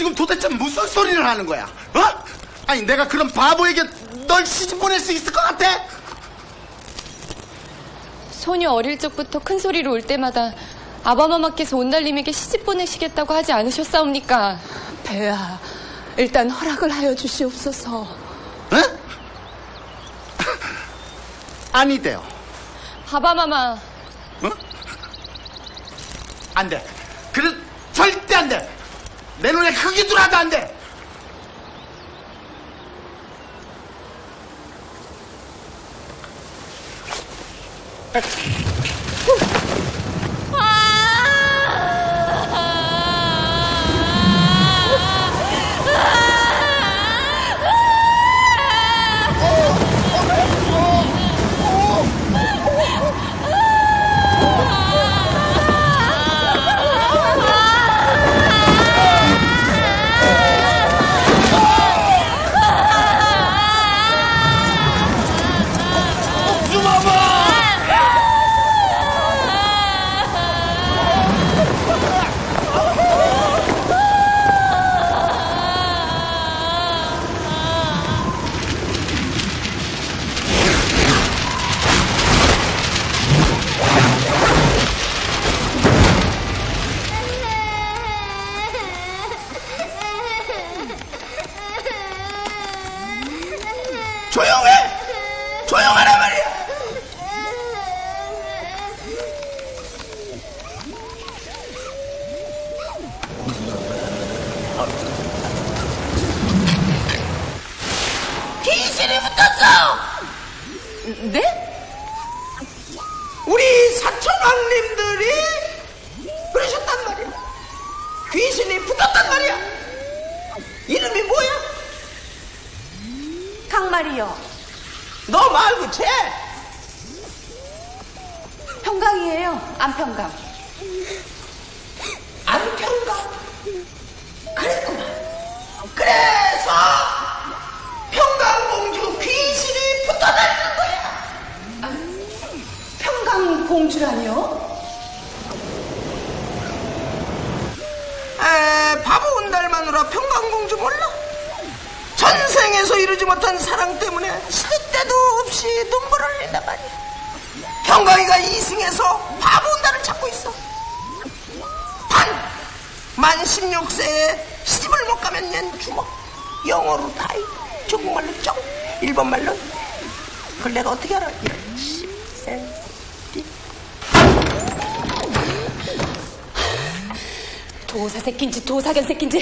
지금 도대체 무슨 소리를 하는 거야? 어? 아니, 내가 그런 바보에게 널 시집 보낼 수 있을 것 같아? 소녀 어릴 적부터 큰 소리로 울 때마다 아바마마께서 온달님에게 시집 보내시겠다고 하지 않으셨사옵니까? 배야, 일단 허락을 하여 주시옵소서. 응? 아니대요. 아바마마, 어? 안 돼. 내 눈에 흙이 들어와도 안 돼. 조 강말이요. 너 말고 쟤! 평강이에요. 안평강. 안평가 그랬구나 그래서 평강공주 귀신이 붙어 다니는 거야 평강 공주라니요? 에 바보 온달 마누라 평강공주 몰라? 전생에서 이루지 못한 사랑 때문에 시도 때도 없이 눈물을 흘린단 말이야 평강이가 이승에서 바보 온달을 찾고 있어. 단! 만 16세에 시집을 못 가면 얜 죽어 영어로 다이 중국말로 쫑 일본말로. 그걸 내가 어떻게 알아? 도사 새끼인지 도사견 반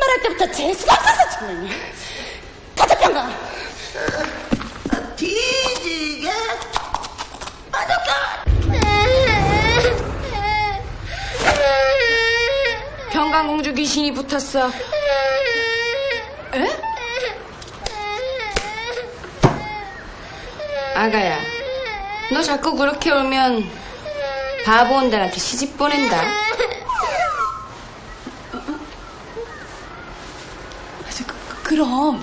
말할 때부터 재수가 없어서 정말. 가자 평강. 뒤지게 맞았다 평강공주 귀신이 붙었어. 에? 아가야, 너 자꾸 그렇게 울면 바보 온달한테 시집 보낸다. 저, 그- 그럼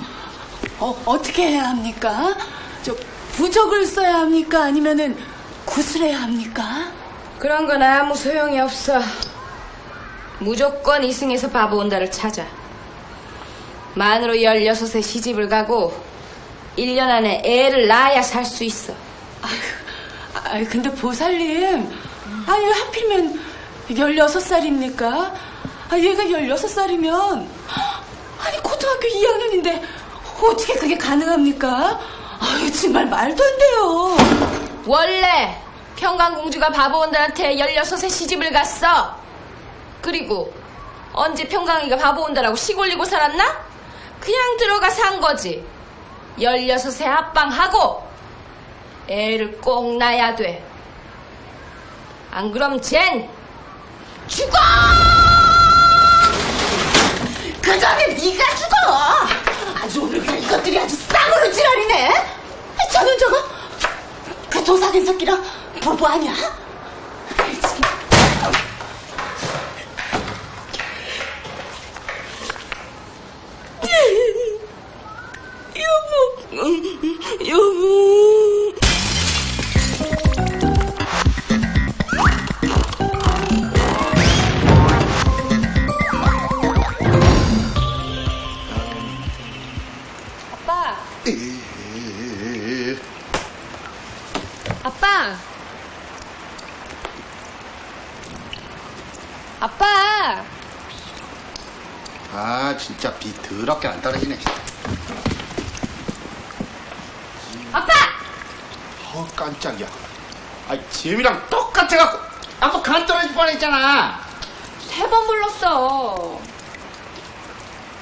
어, 어떻게 해야 합니까? 저 부적을 써야 합니까? 아니면은 구슬해야 합니까? 그런 건 아무 소용이 없어. 무조건 이승에서 바보 온달을 찾아. 만으로 16에 시집을 가고 1년 안에 애를 낳아야 살 수 있어. 아, 근데 보살님, 왜 하필이면 16살입니까? 아, 얘가 16살이면 아니 고등학교 2학년인데 어떻게 그게 가능합니까? 아유 정말 말도 안 돼요. 원래 평강공주가 바보 온달한테 16에 시집을 갔어. 그리고 언제 평강이가 바보 온달하고 시골리고 살았나? 그냥 들어가 산 거지. 16에 합방하고 애를 꼭 낳아야 돼. 안 그럼 쟨 죽어! 그 전에 네가 죽어. 아주 오늘 그냥 이것들이 아주 쌍으로 지랄이네. 저는 저거 그 도사된 새끼랑 부부 아니야? 아이, 참. 여보, 여보. 아빠! 아 진짜 비 더럽게 안 떨어지네 아빠! 어 깜짝이야 아 지금이랑 똑같아갖고 나도 간 떨어질 뻔했잖아 세 번 불렀어.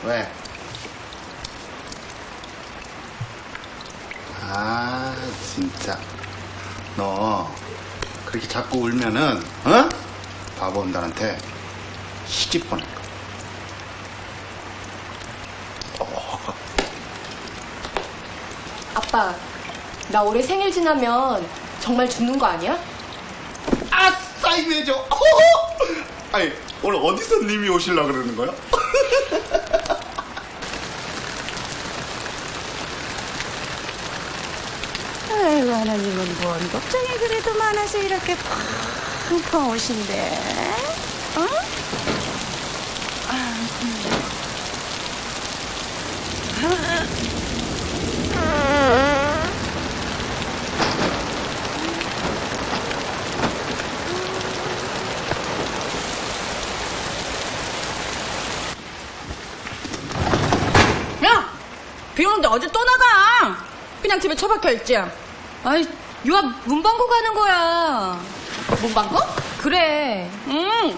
왜? 아 진짜 너 그렇게 자꾸 울면은 어? 바보들한테 시집 보낼 거야 아빠, 나 올해 생일 지나면 정말 죽는 거 아니야? 아싸 이매죠 아니 오늘 어디서 님이 오실라 그러는 거야? 아이고 하나님은 뭔 걱정이 그래도 많아서 이렇게 펑펑 오신대 어? 야! 비 오는데 어디 또 나가? 그냥 집에 처박혀 있지? 아이, 유아 문방구 가는 거야. 문방구? 그래. 응.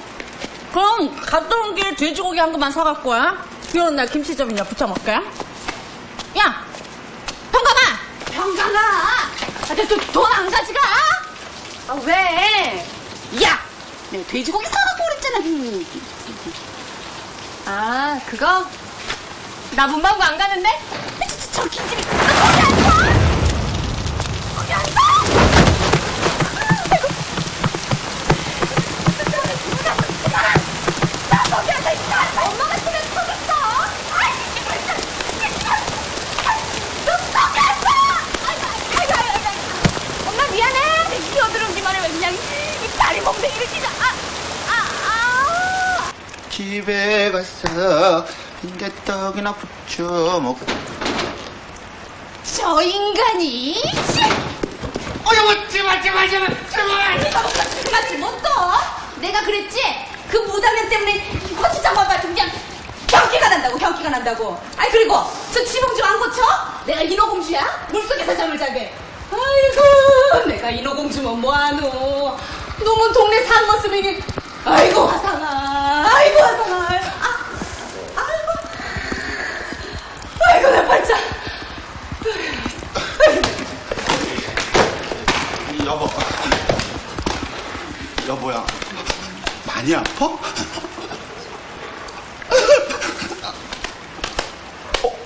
그럼 갔다 온 길 돼지고기 한 그만 사갖고 와. 비 오는 날 김치전이나 부쳐 먹게. 야! 평감아! 병강아 돈안 가져가 아, 왜? 야! 내가 돼지고기 사갖고 그랬잖아. 음. 아, 그거? 나 문방구 안 가는데? 저 김치를 엄마 미안해 끼어들어오기만 해면 그냥 이 다리 몽둥이를 찢어 아아아 집에 가서 이제 떡이나 부쳐 먹고 저 인간이? 마지 마 제발 내가 먹다 죽지 못떠? 내가 그랬지? 그 무당년 때문에 이 고추장 봐가지고 그냥 경기가 난다고 경기가 난다고. 아이 그리고 저 지붕 좀 안 고쳐? 내가 인어공주야? 물속에서 잠을 자게. 아이고 내가 인어공주면 뭐하노? 놈은 동네 산모 쓰면이 아이고 화상아. 아이고 화상아 아 아이고 아이고 내 팔자 여보 여보야 많이 아파? 어,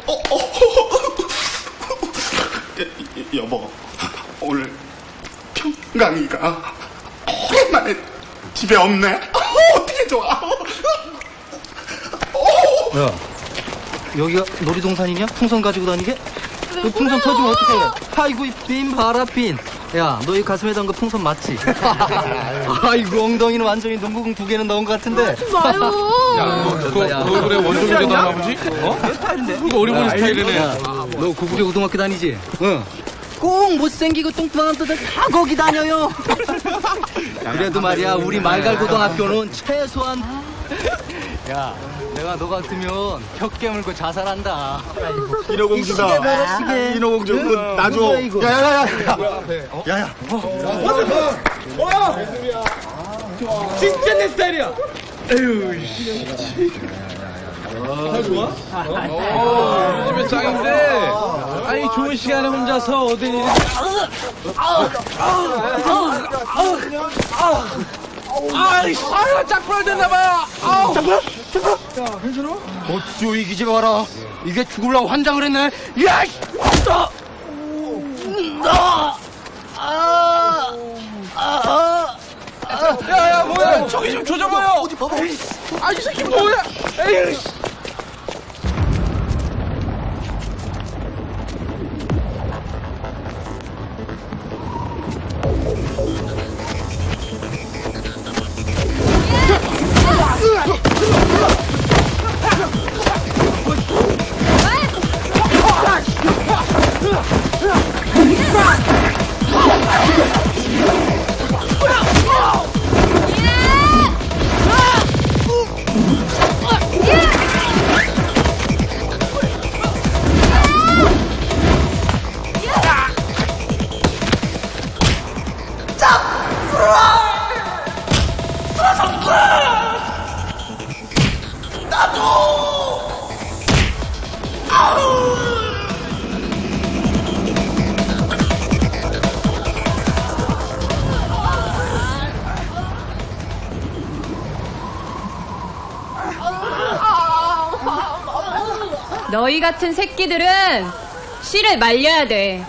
어, 어. 여- 여보 오늘 평강이가 오랜만에 집에 없네 어, 어떻게 좋아 야, 여기가 놀이동산이냐? 풍선 가지고 다니게? 그 풍선 터지면 어떡해? 아이고, 이빈 봐라, 빈. 야, 너 이 가슴에 담은 거 풍선 맞지? 아이고, 엉덩이는 완전히 농구공 두 개는 넣은 것 같은데. 그 얼굴에 원숭이 도 할아버지? 어? 그거 어리버리 스타일이네. 야, 너 구부리 고등학교 다니지? 응. 꼭 못생기고 뚱뚱한 애들 다 거기 다녀요. 그래도 말이야, 우리 말갈고등학교는 최소한. 야, 내가 너 같으면 벽 깨물고 자살한다. 인어공주다 시계. 인어공주 그거 나줘? 야야야야 야야 진짜 내 스타일이야. 에휴, 씨. 잘 좋아? 어, 요즘에 짱인데. 아니, 좋은 시간에 혼자서 어디. 아이씨, 아 유, 짝불 됐나봐요. 아우. 어쭈, 이 기집애 봐라. 이게 죽으려고 환장을 했네. 야, 씨! 너! 너! 아! 아! 야, 야, 뭐야. 저기 좀 조져봐요. 어디 봐봐. 아, 이 새끼 뭐야. 에휴, 你们怎么破案？你们破案？ 너희 같은 새끼들은 씨를 말려야 돼.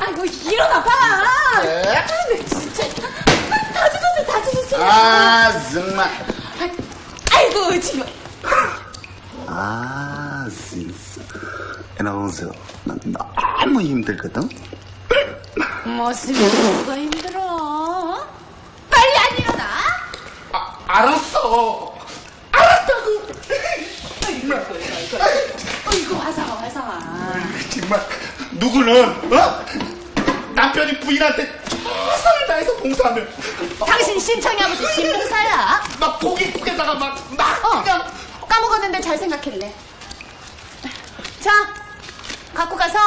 아이고 일어나 봐. 아이고 진짜 다 젖었어 다 젖었어. 아 정말 아이고 지금 아 진짜 에나운서 난 너무 힘들거든 무슨 뭐가 힘들어? 빨리 안 일어나? 아, 알았어 알았다고 어이구 화상아 화상아. 정말 누구는 어? 남편이 부인한테 최선을 다해서 봉사하면 당신 신청이 무슨 신봉사야? 막 고깃국에다가 막, 막 어. 그냥 까먹었는데 잘 생각했네. 자, 갖고 가서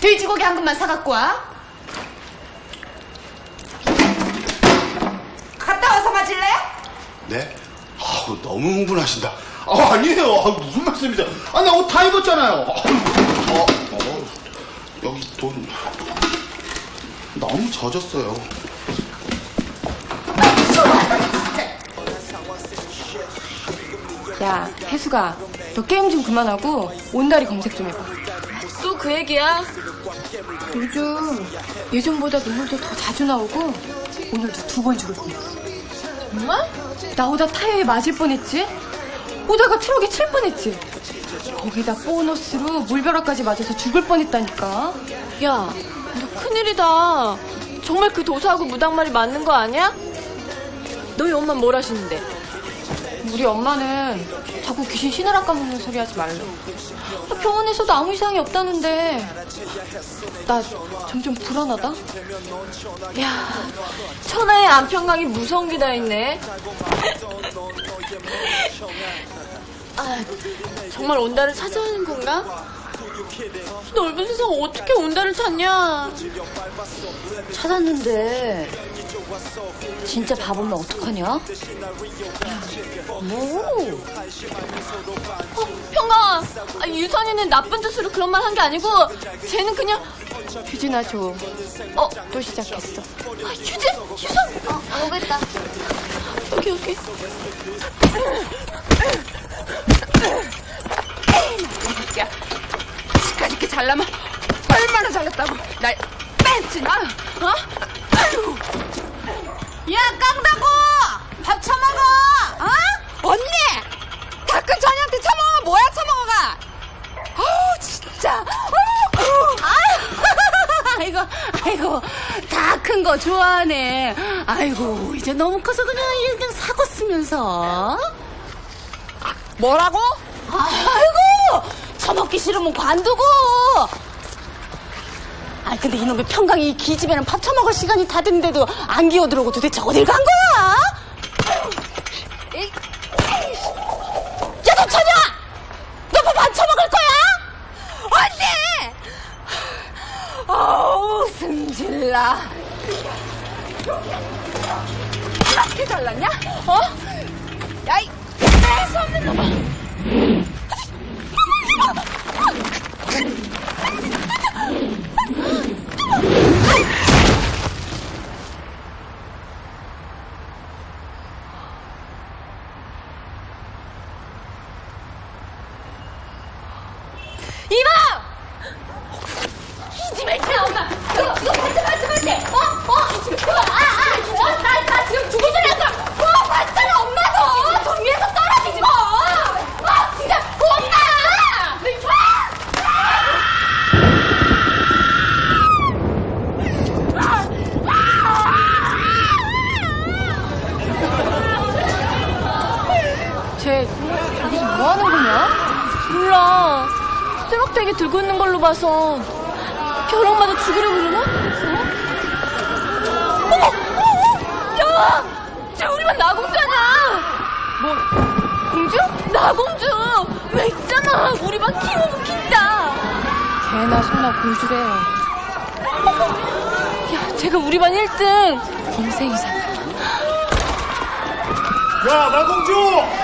돼지고기 한 근만 사갖고 와. 갔다 와서 맞을래? 네? 아우 너무 흥분하신다 아, 아니에요 아, 무슨 말씀이세요 아나 옷 다 입었잖아요 아, 어, 어, 여기 돈 너무 젖었어요 야, 혜수가, 너 게임 좀 그만하고 온다리 검색 좀 해봐. 또 그 얘기야? 요즘 예전보다 눈물도 더 자주 나오고 오늘도 두 번 죽을 뻔했어. 정말? 나오다 타이어에 맞을 뻔했지? 오다가 트럭에 칠 뻔했지? 거기다 보너스로 물벼락까지 맞아서 죽을 뻔했다니까. 야, 너 큰일이다. 정말 그 도사하고 무당말이 맞는 거 아니야? 너희 엄마 뭘 하시는데? 우리 엄마는 자꾸 귀신 신하라 까먹는 소리 하지 말래. 아, 병원에서도 아무 이상이 없다는데 나 점점 불안하다. 야, 천하의 안평강이 무서운 게 다 있네. 아, 정말 온다를 찾아야 하는 건가? 넓은 세상 어떻게 온다를 찾냐? 찾았는데 진짜 바보면 어떡하냐? 뭐? 어, 평강아, 아, 유선이는 나쁜 뜻으로 그런 말 한 게 아니고, 쟤는 그냥, 휴지나 줘. 어, 또 시작했어. 아, 휴지, 유선! 어, 오겠다. 오케이, 오케이. 야, 시까지 이렇게 잘나면 얼마나 잘났다고 날 뺐지 나? 어? 아유. 야, 깡다고! 밥 처먹어! 어? 언니! 가끔 저녁때 처먹어 뭐야 처먹어가? 어우 진짜. 어우. 아이고, 아이고, 다 큰 거 좋아하네. 아이고, 이제 너무 커서 그냥 그냥 사고 쓰면서. 뭐라고? 아이고, 처먹기 싫으면 관두고. 아, 근데 이놈의 평강이 이 기집애는 밥 처먹을 시간이 다 됐는데도 안 기어들어오고 도대체 어딜 간 거야? 이- 야, 너 천이야! 너밥안 처먹을 거야? 언니! 어우, 승질나. 이렇게 잘났냐? 어? 야, 이, 뺄수 없는 놈아. 이봐! 이 집에 나오나? 이거, 이거 반지, 반지, 반지! 어? 어? 이 집에, 이거, 아, 아! 어? 나, 나 지금 죽을 소리 났어! 어? 봤잖아, 엄마도! 돈 위에서 떨어지지 뭐! 아, 진짜! 엄마! 쟤 저기서 뭐 쓰럭대기 들고 있는 걸로 봐서. 벼락마다 죽으려 그러나? 어? 어머! 어머! 야! 쟤 우리 반 나공주잖아! 뭐, 공주? 나공주! 왜 있잖아! 우리 반 키우고 킨다! 개나 소나 공주래. 야, 쟤가 우리 반 1등! 인생이잖아. 야, 나공주!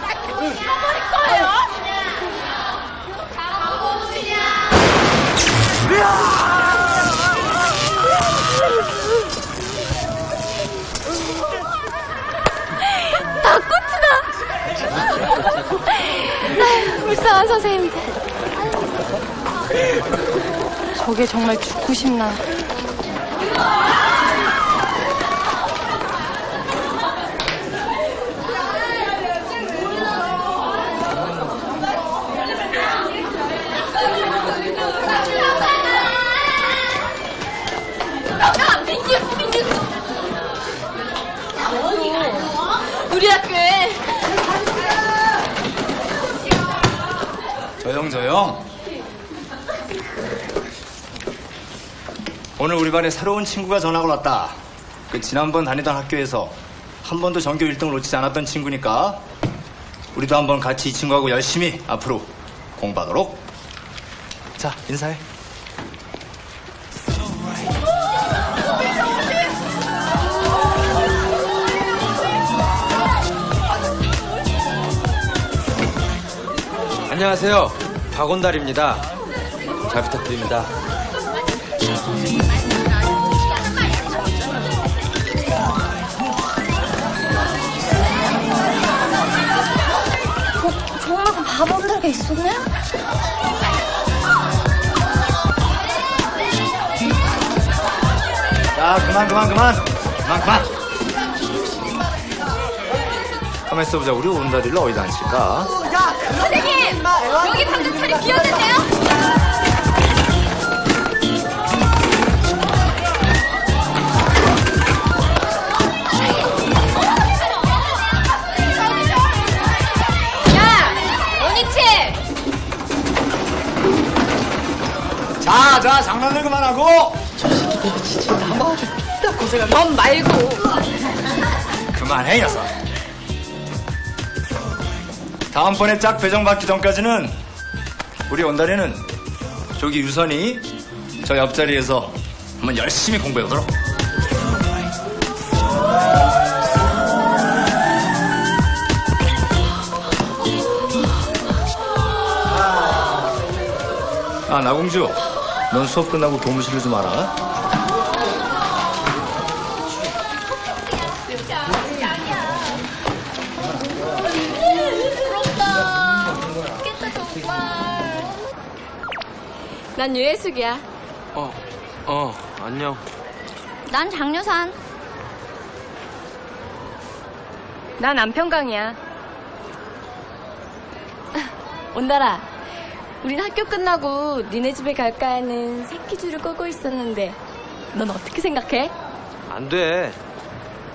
불쌍한 선생님들. 저게 정말 죽고 싶나. 조용. 오늘 우리 반에 새로운 친구가 전학을 왔다. 그 지난번 다니던 학교에서 한 번도 전교 1등을 놓치지 않았던 친구니까 우리도 한번 같이 이 친구하고 열심히 앞으로 공부하도록. 자 인사해. 안녕하세요. 박원달입니다. 잘 부탁드립니다. 정말 그 바본들게 있었네? 자 그만 그만 그만 그만 그만. 가만 있어 보자. 우리 온다리를 어디다 앉힐까? 선생님! 여기 방금 자리 비었는데요? 야! 원위치! 자, 자, 장난을 그만하고! 넌 말고. 그만해, 녀석. 다음번에 짝 배정받기 전까지는 우리 온다리는 저기 유선이 저 옆자리에서 한번 열심히 공부해보도록. 아, 나공주. 넌 수업 끝나고 교무실로 좀 와라. 난 유혜숙이야. 어, 어, 안녕. 난 장려산. 난 안평강이야. 온달아, 우린 학교 끝나고 니네 집에 갈까 하는 새끼줄을 끄고 있었는데 넌 어떻게 생각해? 안 돼.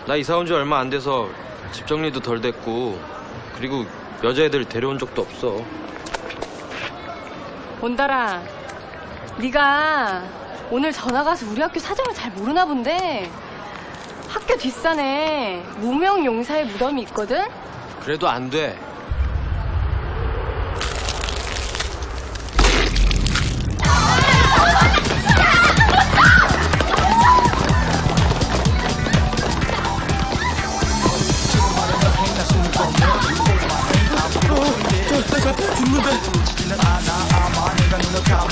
나 이사 온 지 얼마 안 돼서 집 정리도 덜 됐고, 그리고 여자애들 데려온 적도 없어. 온달아, 네가 오늘 전화가서 우리 학교 사정을 잘 모르나 본데 학교 뒷산에 무명 용사의 무덤이 있거든? 그래도 안 돼. 죽는데 거기서!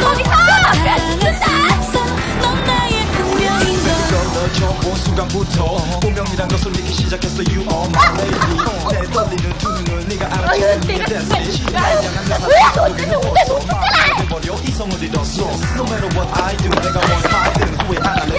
거기서! 걸널 처음 본 순간부터 운명이란 것을 믿기 시작했어. You are my lady 내 떨리는 두 눈을 네가 알아채는 게 됐지 왜 어쩌면 운다 못 버려. 이성을 잃었어. No matter what I do 내가 원하든 후회 안 하는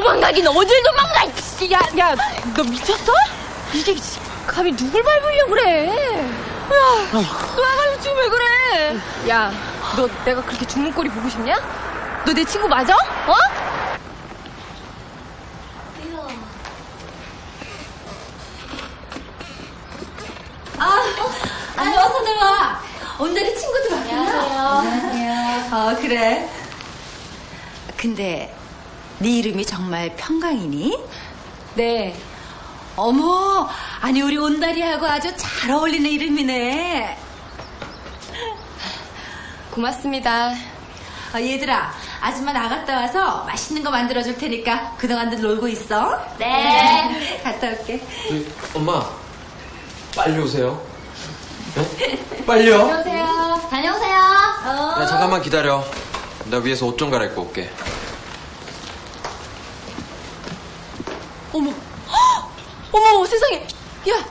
도망가긴 어딜 도망가! 이 야, 야, 너 미쳤어? 이게 감히 누굴 밟으려고 그래? 야, 너야말로 지금 왜 그래? 야, 너 내가 그렇게 죽는 꼴이 보고 싶냐? 너 내 친구 맞아? 어? 아니 어서들 와. 온달이 친구들 왔구나. 안녕하세요. 어 그래. 근데 네 이름이 정말 평강이니? 네. 어머, 아니 우리 온달이하고 아주 잘 어울리는 이름이네. 고맙습니다. 어, 얘들아, 아줌마 나갔다 와서 맛있는 거 만들어 줄 테니까 그동안들 놀고 있어. 네. 갔다 올게. 엄마, 빨리 오세요. 네? 빨리요. 다녀오세요. 다녀오세요. 야, 잠깐만 기다려. 나 위에서 옷 좀 갈아입고 올게. 어머, 헉! 어머, 세상에. 야,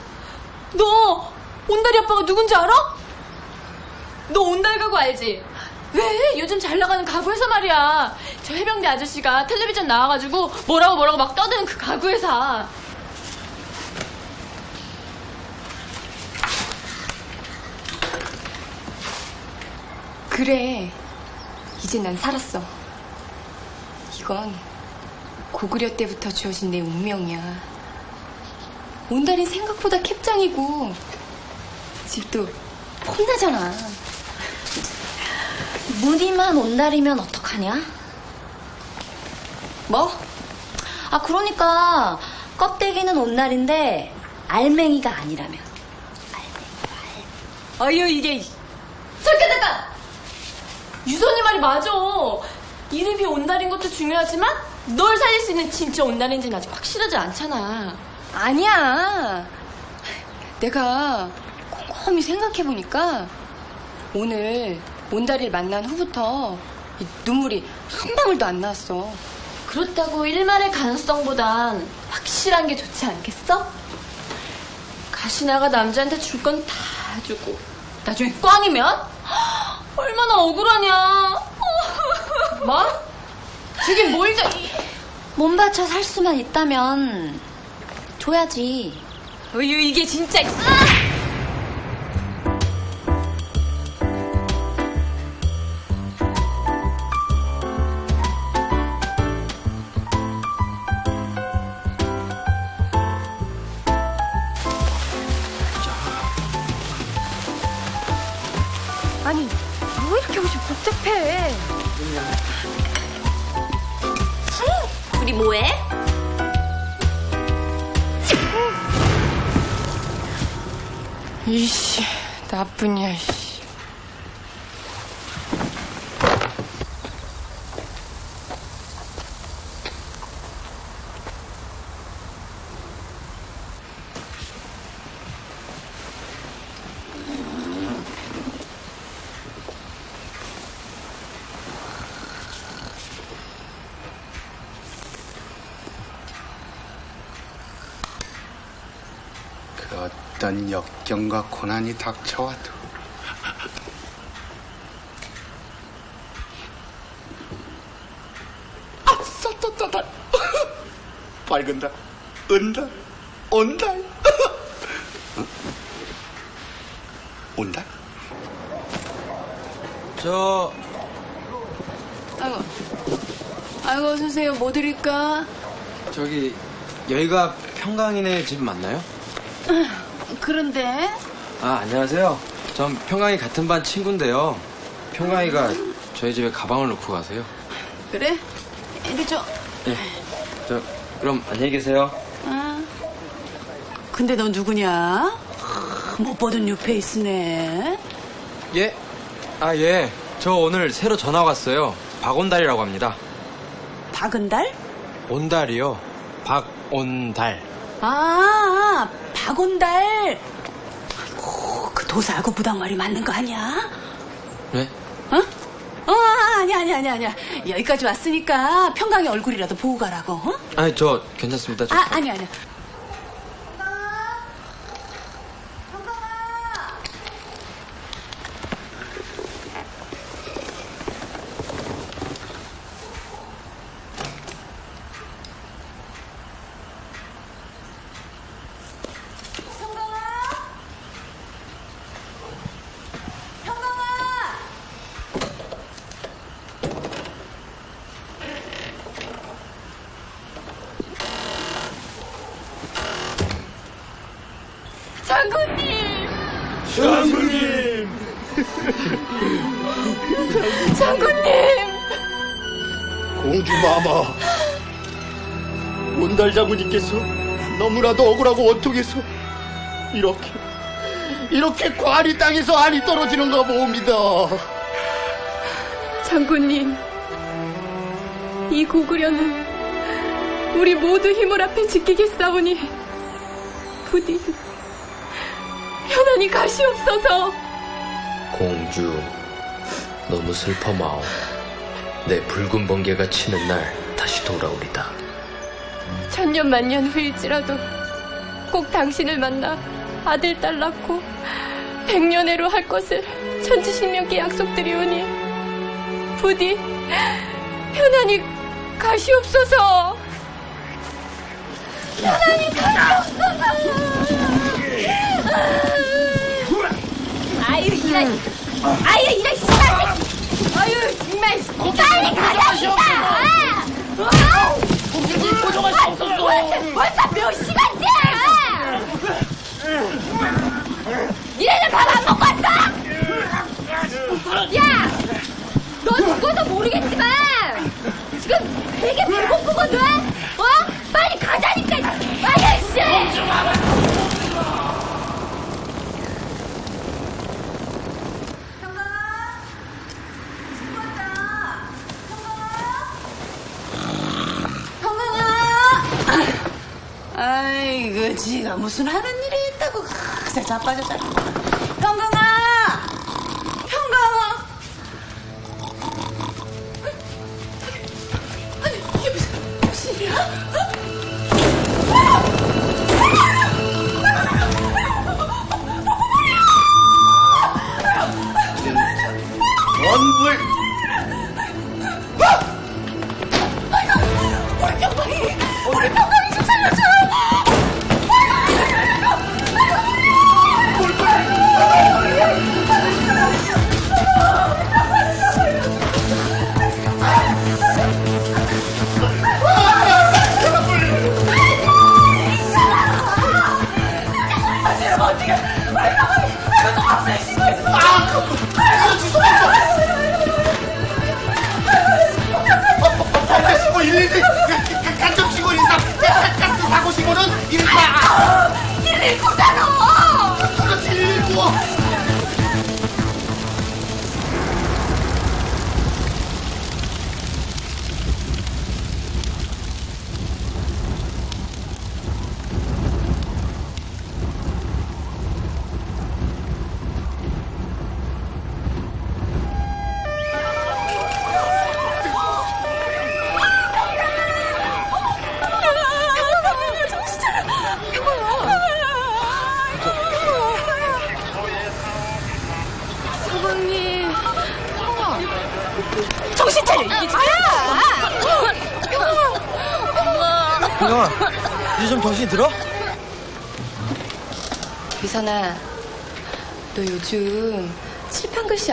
너 온달이 아빠가 누군지 알아? 너 온달 가구 알지? 왜? 요즘 잘 나가는 가구회사 말이야. 저 해병대 아저씨가 텔레비전 나와가지고 뭐라고 뭐라고 막 떠드는 그 가구회사. 그래. 이제 난 살았어. 이건 고구려 때부터 주어진 내 운명이야. 온달인 생각보다 캡장이고 집도 폼나잖아. 무늬만 온달이면 어떡하냐? 뭐? 아, 그러니까 껍데기는 온달인데 알맹이가 아니라면. 어휴 이게 잠깐 잠깐! 유선이 말이 맞아. 이름이 온달인 것도 중요하지만 널 살릴 수 있는 진짜 온달인지는 아직 확실하지 않잖아. 아니야. 내가 곰곰이 생각해보니까 오늘 온다리를 만난 후부터 이 눈물이 한 방울도 안 나왔어. 그렇다고 일말의 가능성보단 확실한 게 좋지 않겠어? 가시나가 남자한테 줄 건 다 주고 나중에 꽝이면 얼마나 억울하냐. 뭐? 주긴 뭘 줘? 몸 바쳐 살 수만 있다면 줘야지. 어휴 이게 진짜. 아니 우리 뭐해? 이씨 나쁜 년 씨. 그 어떤 역경과 고난이 닥쳐와도 아싸 따따다 밝은 달 은달 온달 어? 온달? 저, 아이고 어서 오세요. 뭐 드릴까? 저기, 여기가 평강이네 집 맞나요? 그런데 아, 안녕하세요. 전 평강이 같은 반 친구인데요. 평강이가 저희 집에 가방을 놓고 가세요. 그래? 이리 줘. 예. 저, 그럼 안녕히 계세요. 아. 근데 너 누구냐? 아, 못 보던 뉴페이스네. 예? 아, 예. 저 오늘 새로 전화 왔어요. 박온달이라고 합니다. 박은달? 온달이요. 박온달. 아, 박온달. 아이고, 그 도사하고 무당말이 맞는 거 아니야? 네? 어? 어, 아니야, 아니야, 아니야, 아니야. 여기까지 왔으니까 평강의 얼굴이라도 보고 가라고, 어? 아니, 저 괜찮습니다. 저 아, 아니야, 아니야. 너무나도 억울하고 원통해서 이렇게 이렇게 과리 땅에서 알이 떨어지는가 봅니다. 장군님, 이 고구려는 우리 모두 힘을 앞에 지키겠사오니 부디 편안히 가시옵소서. 공주, 너무 슬퍼 마오. 내 붉은 번개가 치는 날 다시 돌아오리다. 천년 만년 후일지라도 꼭 당신을 만나 아들 딸 낳고 백년해로 할 것을 천지신명께 약속드리오니 부디 편안히 가시옵소서. 편안히 가시옵소서. 아유 이런 아유 이런 씨발. 아유 정말 빨리 가자니까. 공주님 고정하시옵소서. 벌써 몇 시간째야? 니네들 밥안 먹고 왔어? 야, 너 죽어서 모르겠지만 지금 되게 배고프거든. 어? 빨리 가자니까. 아저씨. 아이고, 지가 무슨 하는 일이 있다고 그새. 평강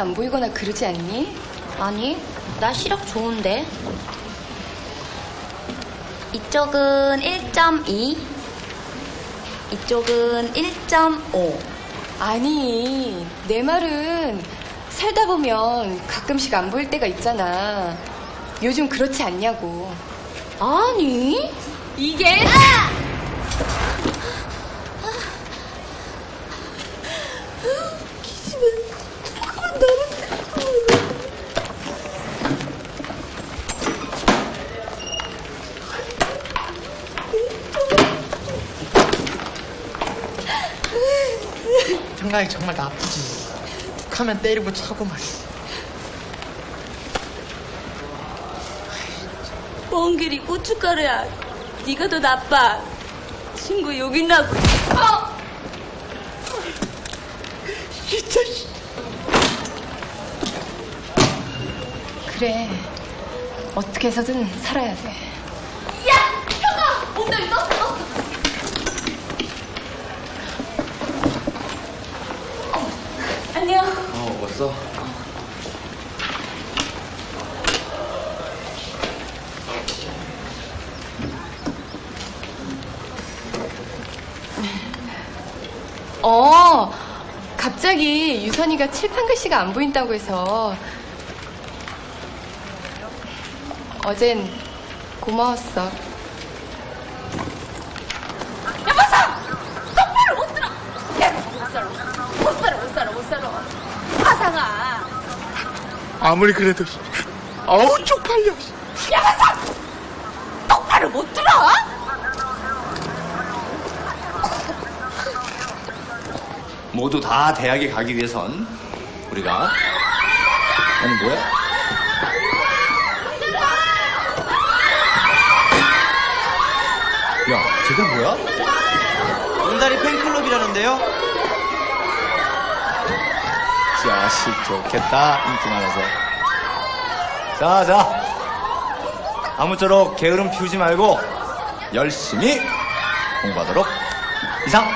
안 보이거나 그러지 않니? 아니, 나 시력 좋은데. 이쪽은 1.2, 이쪽은 1.5. 아니, 내 말은 살다 보면 가끔씩 안 보일 때가 있잖아. 요즘 그렇지 않냐고. 아니? 이게 생각이 정말 나쁘지. 툭하면 때리고 차고만. 먼 길이 고춧가루야. 네가 더 나빠. 친구 욕이 나고. 진짜. 그래. 어떻게 해서든 살아야 돼. 야! 형아! 엉덩이 떴어, 떴어. 안녕. 어, 왔어? 어, 갑자기 유선이가 칠판 글씨가 안 보인다고 해서 어젠 고마웠어. 아무리 그래도 어우 쪽팔려. 여보세요! 똑바로 못 들어! 모두 다 대학에 가기 위해선 우리가 아니 뭐야? 야, 쟤들 뭐야? 온다리 팬클럽이라는데요? 자식 좋겠다. 인기 많아서. 자, 자. 아무쪼록 게으름 피우지 말고 열심히 공부하도록. 이상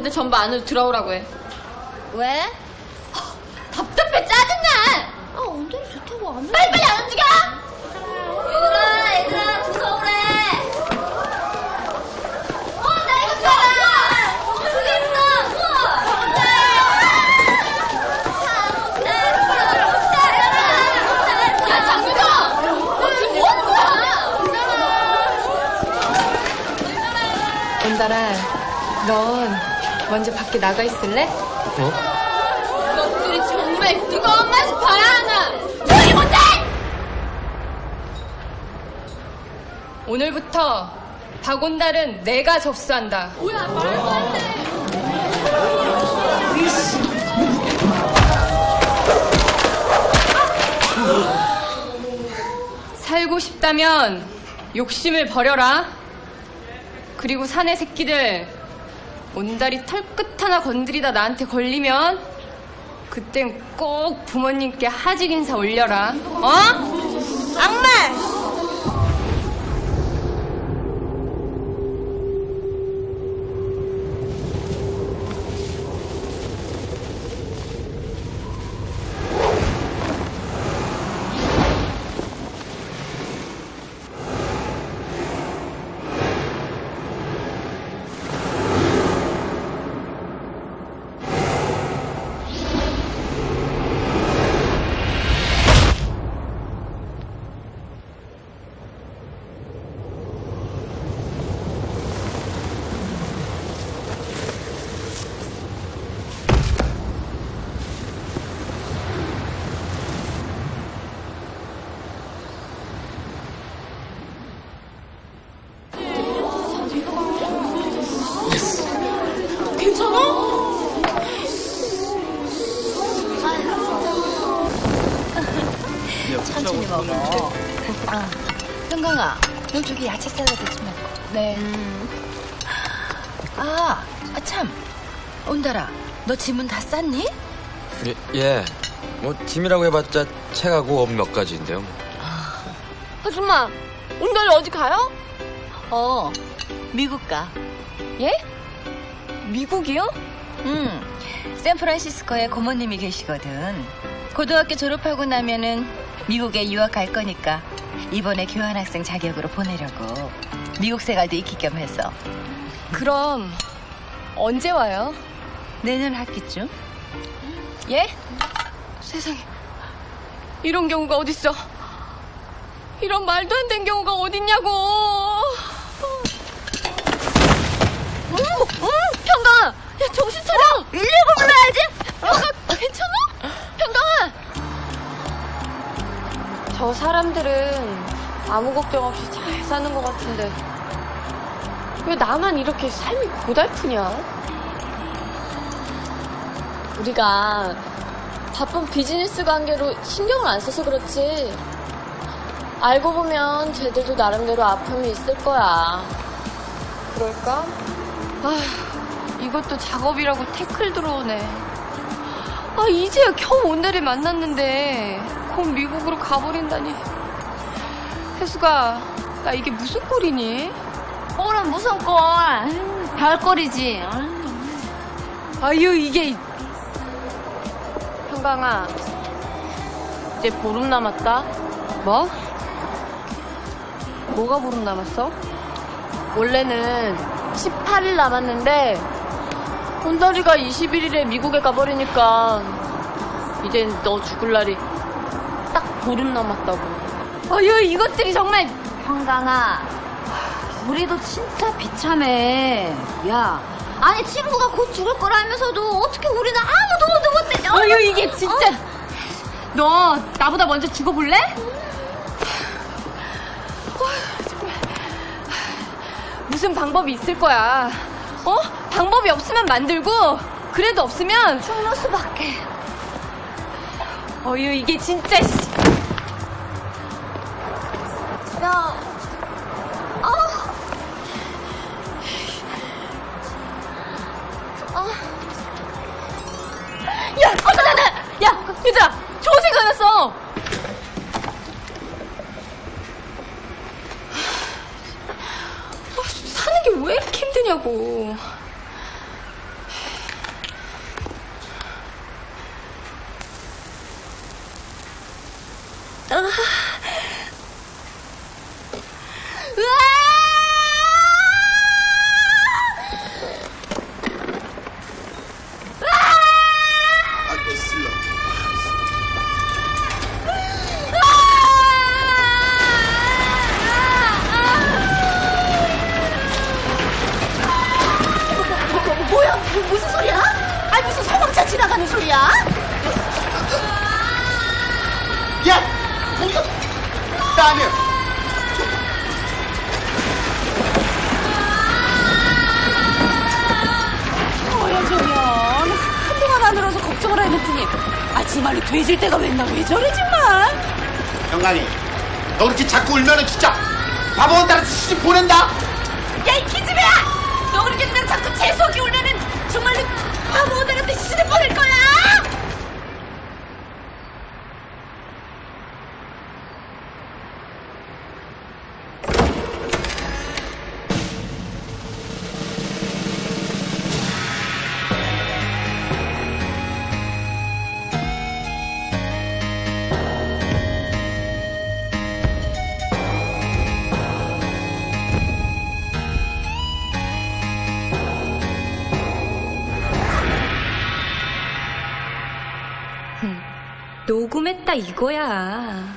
쟤들 전부 안으로 들어오라고 해. 왜? 답답해 짜증나. 아, 엉덩이 좋다고 안 해. 빨리빨리 안 움직여. 얘들아, 얘들아, 무서우래. 어, 나 이거 좋아. 저기 있어. 우와. 야 장유선, 너 지금 뭐 하는 거야? 온달아, 넌 먼저 밖에 나가 있을래? 너들이 정말 누가 엄마 집 봐야 하나? 조용히 못해! 오늘부터 박온달은 내가 접수한다. 뭐야, 말도 안 돼. 살고 싶다면 욕심을 버려라. 그리고 사내 새끼들 온다리 털끝 하나 건드리다 나한테 걸리면 그땐 꼭 부모님께 하직 인사 올려라. 어? 악마! 짐은 다 쌌니? 예, 예. 뭐 짐이라고 해봤자 책하고 옷 몇 가지인데요. 아줌마, 온달에 어디 가요? 어, 미국 가. 예? 미국이요? 응. 샌프란시스코에 고모님이 계시거든. 고등학교 졸업하고 나면은 미국에 유학 갈 거니까 이번에 교환학생 자격으로 보내려고 미국 생활도 익힐 겸 해서 그럼 언제 와요? 내년 학기쯤? 예? 세상에 이런 경우가 어딨어? 이런 말도 안 되는 경우가 어딨냐고. 음, 음, 평강아, 야 정신 차려. 119 불러야지. 평강, 괜찮아? 평강아. 저 사람들은 아무 걱정 없이 잘 사는 것 같은데 왜 나만 이렇게 삶이 고달프냐? 우리가 바쁜 비즈니스 관계로 신경을 안 써서 그렇지. 알고 보면 쟤들도 나름대로 아픔이 있을 거야. 그럴까? 아휴, 이것도 작업이라고 태클 들어오네. 아, 이제야 겨우 온달을 만났는데, 곧 미국으로 가버린다니. 혜수가, 나 이게 무슨 꼴이니? 꼴은 무슨 꼴? 별꼴이지. 아유, 이게. 평강아, 이제 보름 남았다. 뭐? 뭐가 보름 남았어? 원래는 18일 남았는데 온다리가 21일에 미국에 가버리니까 이젠 너 죽을 날이 딱 보름 남았다고. 아유 이것들이 정말 평강아, 우리도 진짜 비참해. 야, 아니 친구가 곧 죽을 거라면서도 어떻게 우리는 아무도 못해? 아유 이게 진짜 너 나보다 먼저 죽어볼래? 무슨 방법이 있을 거야. 어? 방법이 없으면 만들고 그래도 없으면 죽는 수밖에. 어유 이게 진짜 씨. 이거야.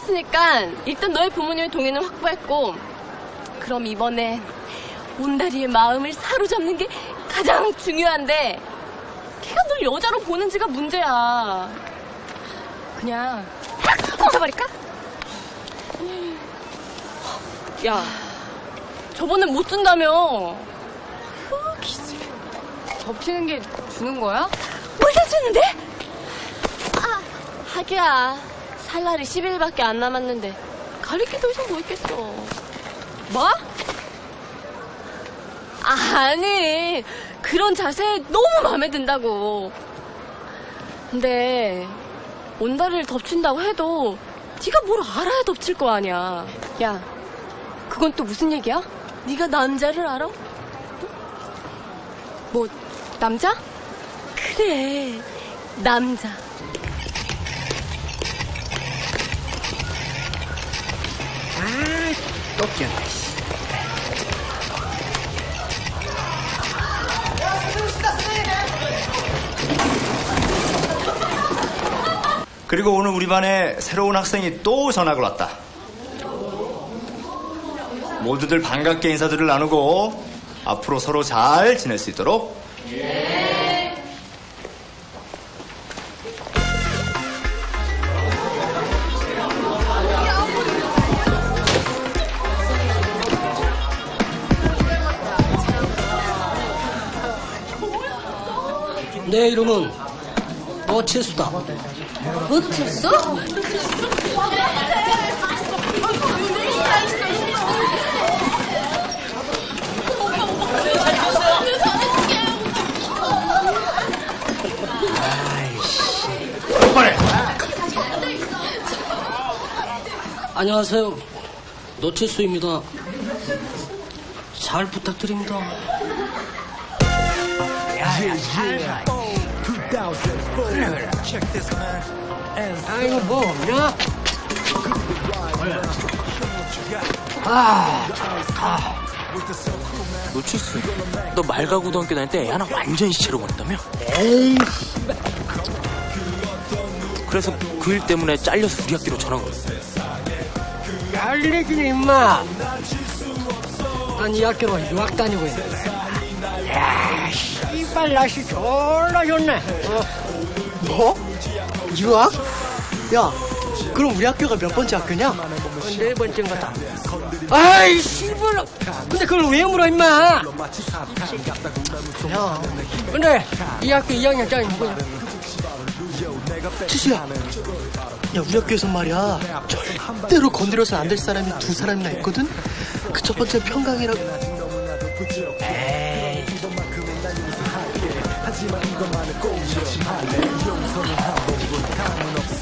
했으니까 일단 너의 부모님의 동의는 확보했고 그럼 이번에 온다리의 마음을 사로잡는 게 가장 중요한데 걔가 널 여자로 보는지가 문제야. 그냥 훔쳐버릴까? 야, 저번엔 못 준다며. 그 기집애. 덮치는 게 주는 거야? 뭘다 주는데? 아, 하기야. 살 날이 10일밖에 안 남았는데 가리키 더 이상 뭐 있겠어. 뭐? 아니, 그런 자세 너무 마음에 든다고. 근데 온다리를 덮친다고 해도 네가 뭘 알아야 덮칠 거 아니야. 야, 그건 또 무슨 얘기야? 네가 남자를 알아? 뭐 남자? 그래, 남자. 또 끼었네. 그리고 오늘 우리 반에 새로운 학생이 또 전학을 왔다. 모두들 반갑게 인사들을 나누고 앞으로 서로 잘 지낼 수 있도록 내 이름은. 노칠수? 똑바로 안녕하세요. 노칠수입니다. 잘 부탁드립니다. 아이고 뭐냐? 아, 아. 노칠수, 너 말가고등학교 다닐 때 애 하나 완전 시체로 보냈다며? 에이, 그래서 그 일 때문에 잘려서 우리 학교로 전학 왔어. 알리긴 임마. 난 이 학교로 유학 다니고 있는데. 야, 씨발 날씨 졸라 좋네. 어. 뭐? 유학? 야, 그럼 우리 학교가 몇 번째 학교냐? 네 번째인 것 같다. 아이, 씨발. 근데 그걸 왜 물어, 임마? 야, 근데 이 학교 2학년 짱이 누구냐? 치수야. 야, 우리 학교에서 말이야. 절대로 건드려서는 안될 사람이 두 사람이나 있거든? 그 첫 번째 평강이라고. 에이.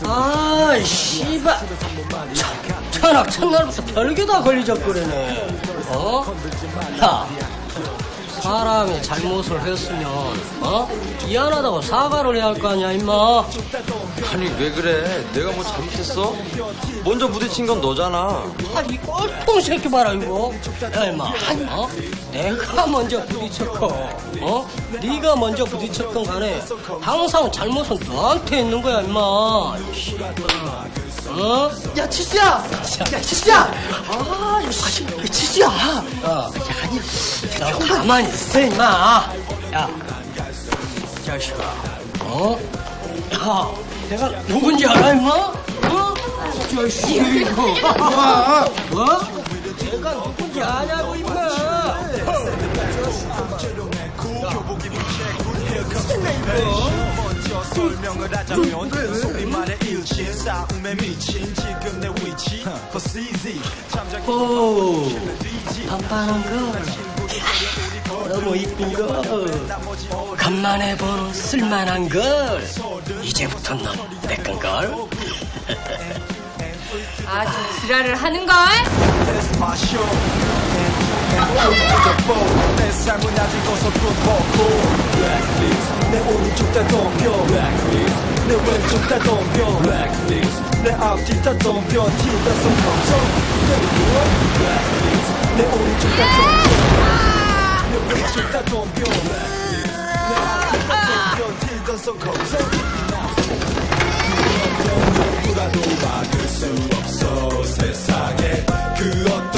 아이, 씨발. 참, 천학 첫날부터 별게 다 걸리적거리네. 어? 야, 사람이 잘못을 했으면, 어? 미안하다고 사과를 해야 할 거 아니야, 임마. 아니 왜 그래? 내가 뭐 잘못했어? 먼저 부딪힌 건 너잖아. 아, 이 꼴통 새끼 봐라, 이거. 야, 임마. 어? 내가 먼저 부딪혔고, 어? 네가 먼저 부딪혔건 간에 항상 잘못은 너한테 있는 거야, 임마. 어? 야, 치수야! 야, 치수야! 아, 야, 씨, 야, 치수야! 야, 아니, 너 가만히 있어, 임마. 야, 이 자식아, 어? 야, 내가 누군지 알아, 임마? 어? 이 자식, 이거. 뭐? 내가 누군지 아냐고, 임마. 먼저 설명을 하자면 우리말의 일신 싸움에 미친 지금 내 위치 For CZ 잠자기 오, 반반한 거. 너무 이쁜 거. 간만에 보는 쓸만한 걸. 이제부터 넌 내 건 걸. 아주 지랄을 하는 걸? 내 삶은 아직 어설프고 Blacklist 내 오른쪽 다 덤벼. Blacklist 내 왼쪽 다 덤벼. Blacklist 내 앞뒤 다 덤벼. 뒤다 성감성. Blacklist 내 오른쪽 다 덤벼. 내 왼쪽 다 덤벼. Blacklist 내 앞뒤 다 덤벼. 뒤다 성감성. 누구라도 막을 수 없어. 세상에 그 어떤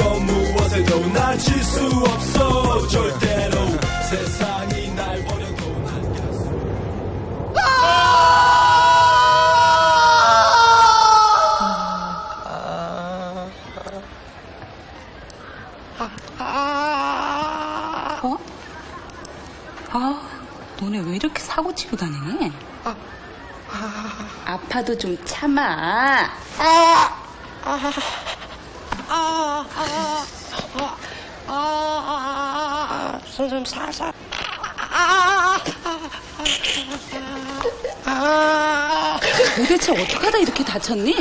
갖고 다니니? 아, 아파도 좀 참아. 아, 아, 아, 아, 아, 아, 아, 선생님 살살. 아, 아, 아, 도대체 어떡하다 이렇게 다쳤니?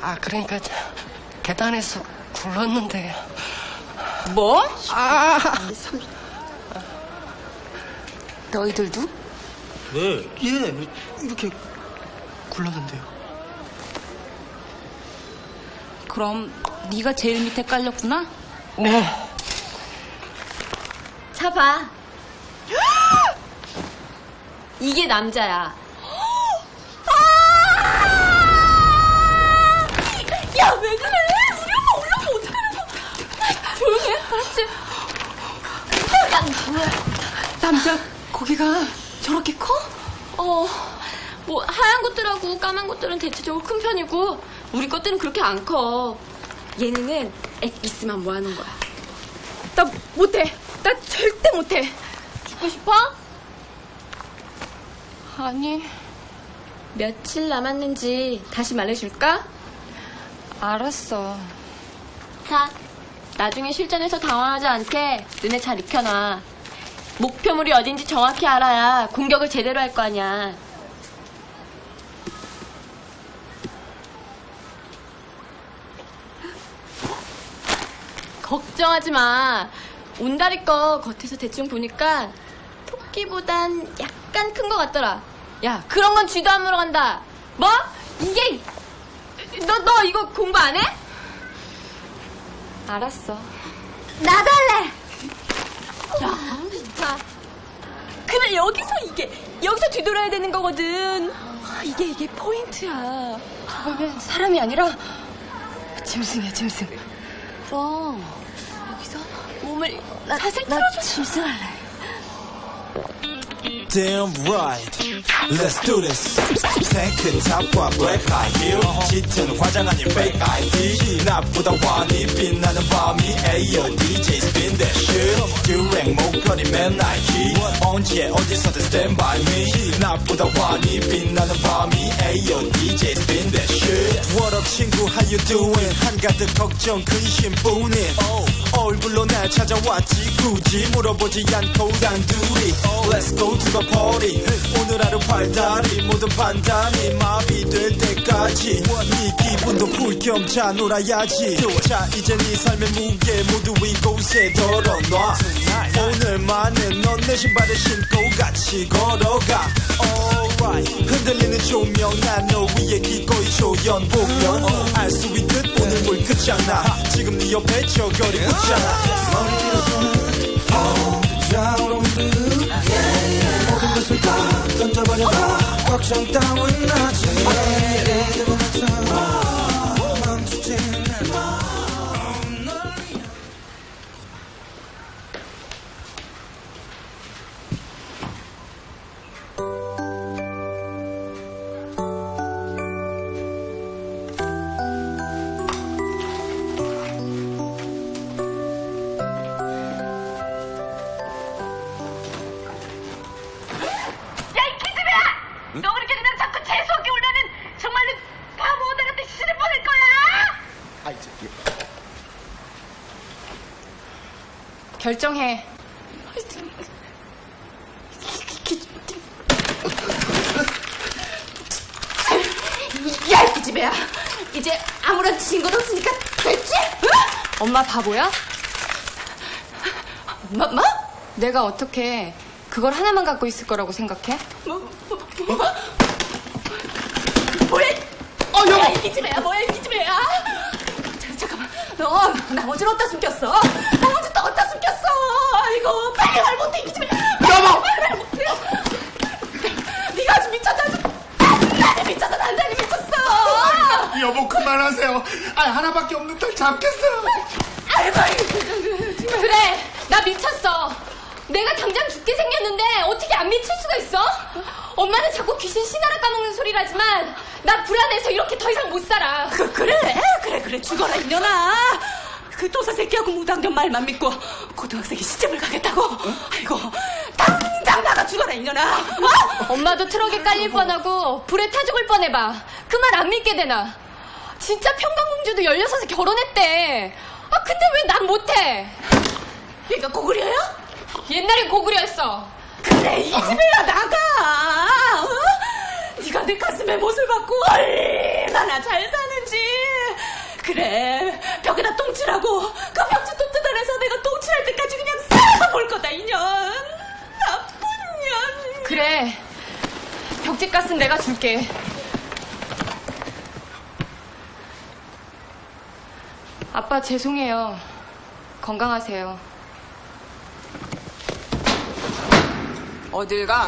아, 그러니까 저 계단에서 굴렀는데요. 뭐? 아, 너희들도? 네. 예, 이렇게 굴렀는데요. 그럼 네가 제일 밑에 깔렸구나? 네. 차봐. 이게 남자야. 야, 왜 그래? 우리 엄마 올라오면 어떡하려고. 조용히 해, 알았지? 야, 뭐야. 남자 고기가 저렇게 커? 어, 뭐, 하얀 것들하고 까만 것들은 대체적으로 큰 편이고, 우리 것들은 그렇게 안 커. 얘네는 애 있으면 뭐 하는 거야. 나 못해. 나 절대 못해. 죽고 싶어? 아니, 며칠 남았는지 다시 말해줄까? 알았어. 자, 나중에 실전에서 당황하지 않게 눈에 잘 익혀놔. 목표물이 어딘지 정확히 알아야 공격을 제대로 할 거 아니야. 걱정하지 마. 온다리 거 겉에서 대충 보니까 토끼보단 약간 큰 것 같더라. 야, 그런 건 쥐도 안 물어간다. 뭐? 이게 너, 너 이거 공부 안 해? 알았어. 나도 할래! 야, 진짜. 그래, 여기서 이게, 여기서 뒤돌아야 되는 거거든. 아, 이게, 이게 포인트야. 저거면 사람이 아니라 짐승이야, 짐승. 그럼, 여기서 몸을 사슬 나 틀어줘. 짐승 할래. Damn right. Let's do this. 탱크 탑과 black high heel. 짙은 화장 아닌 fake ID. 나보다 환히 빛나는 밤이 Ayo DJ spin that shit. 유행 목걸이 맨 나이키. 언제 어디서든 stand by me. 나보다 환히 빛나는 밤이 Ayo DJ spin that shit. What up 친구 how you doing? 한가득 걱정 근심 뿐인. 얼굴로 날 찾아왔지 굳이 물어보지 않고 단둘이 Let's go to the party 오늘 하루 팔다리 모든 판단이 마비될 때까지. 네 기분도 불겸 자 놀아야지. 자 이제 네 삶의 무게 모두 이곳에 덜어놔. 오늘만은 넌 내 신발을 신고 같이 걸어가. Alright. 흔들리는 조명 난 너 위에 기꺼이 조연. 보면 알 수 있듯 오늘 물 끝장나 지금 네 옆에 저 거리 웃잖아 것을 다 던져버려봐 걱정 따윈 하지 바보야? 뭐, 뭐? 내가 어떻게 그걸 하나만 갖고 있을 거라고 생각해? 뭐, 뭐, 뭐? 뭐야? 어, 여보! 야, 이 기집애야, 뭐야, 이 기집애야? 자, 잠깐만. 너 나머지는 어디다 숨겼어? 나머지 또 어디다 숨겼어? 아이고, 빨리 말 못해, 이 기집애. 여보! 말 못해. 네가 아주 미쳤다, 아주. 단단히 미쳤어, 단단히 미쳤어. 여보, 그만하세요. 아, 하나밖에 없는 딸 잡겠어요. 그래, 나 미쳤어. 내가 당장 죽게 생겼는데 어떻게 안 미칠 수가 있어? 엄마는 자꾸 귀신 신하라 까먹는 소리를 하지만 나 불안해서 이렇게 더 이상 못 살아. 그, 그래, 그래, 그래, 죽어라, 이년아. 그 도사 새끼하고 무당년 말만 믿고 고등학생이 시집을 가겠다고. 아이고, 당장 나가 죽 죽어라 이년아. 어? 엄마도 트럭에 깔릴 뻔하고 불에 타 죽을 뻔해봐. 그 말 안 믿게 되나? 진짜 평강공주도 16에 결혼했대. 아 근데 왜 난 못해? 얘가 고구려야? 옛날엔 고구려였어. 그래 이 집에야 나가. 어? 네가 내 가슴에 못을 박고 얼마나 잘 사는지. 그래 벽에다 똥칠하고 그 벽지 또 뜯어내서 내가 똥칠할 때까지 그냥 살아서 볼 거다 이년. 나쁜 년. 그래. 벽지가스는 내가 줄게. 아빠 죄송해요. 건강하세요. 어딜 가?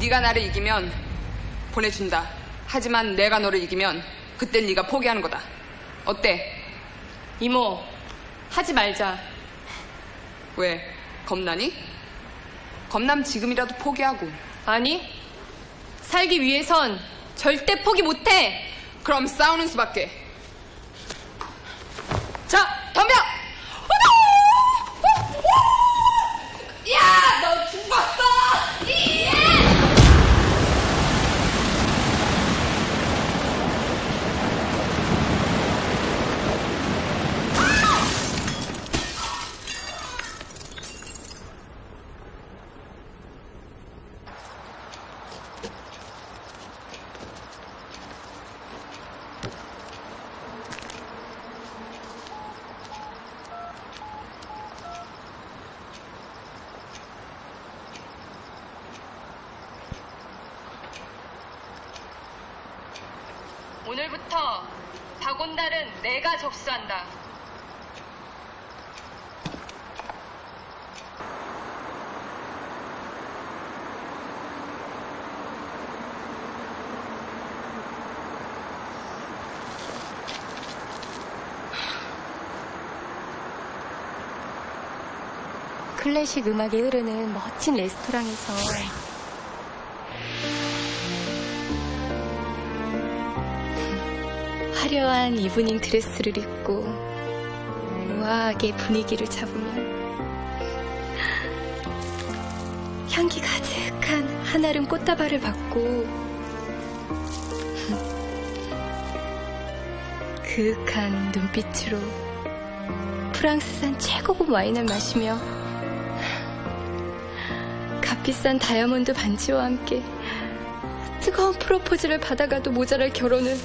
네가 나를 이기면 보내준다. 하지만 내가 너를 이기면 그땐 네가 포기하는 거다. 어때? 이모, 하지 말자. 왜? 겁나니? 겁남 지금이라도 포기하고. 아니, 살기 위해선 절대 포기 못해. 그럼 싸우는 수밖에. 자, 덤벼! 야, 너 죽었어! 예! 오늘부터 박온달은 내가 접수한다. 클래식 음악이 흐르는 멋진 레스토랑에서. 화려한 이브닝 드레스를 입고 우아하게 분위기를 잡으면 향기 가득한 한아름 꽃다발을 받고 그윽한 눈빛으로 프랑스산 최고급 와인을 마시며 값비싼 다이아몬드 반지와 함께 뜨거운 프로포즈를 받아가도 모자랄 결혼을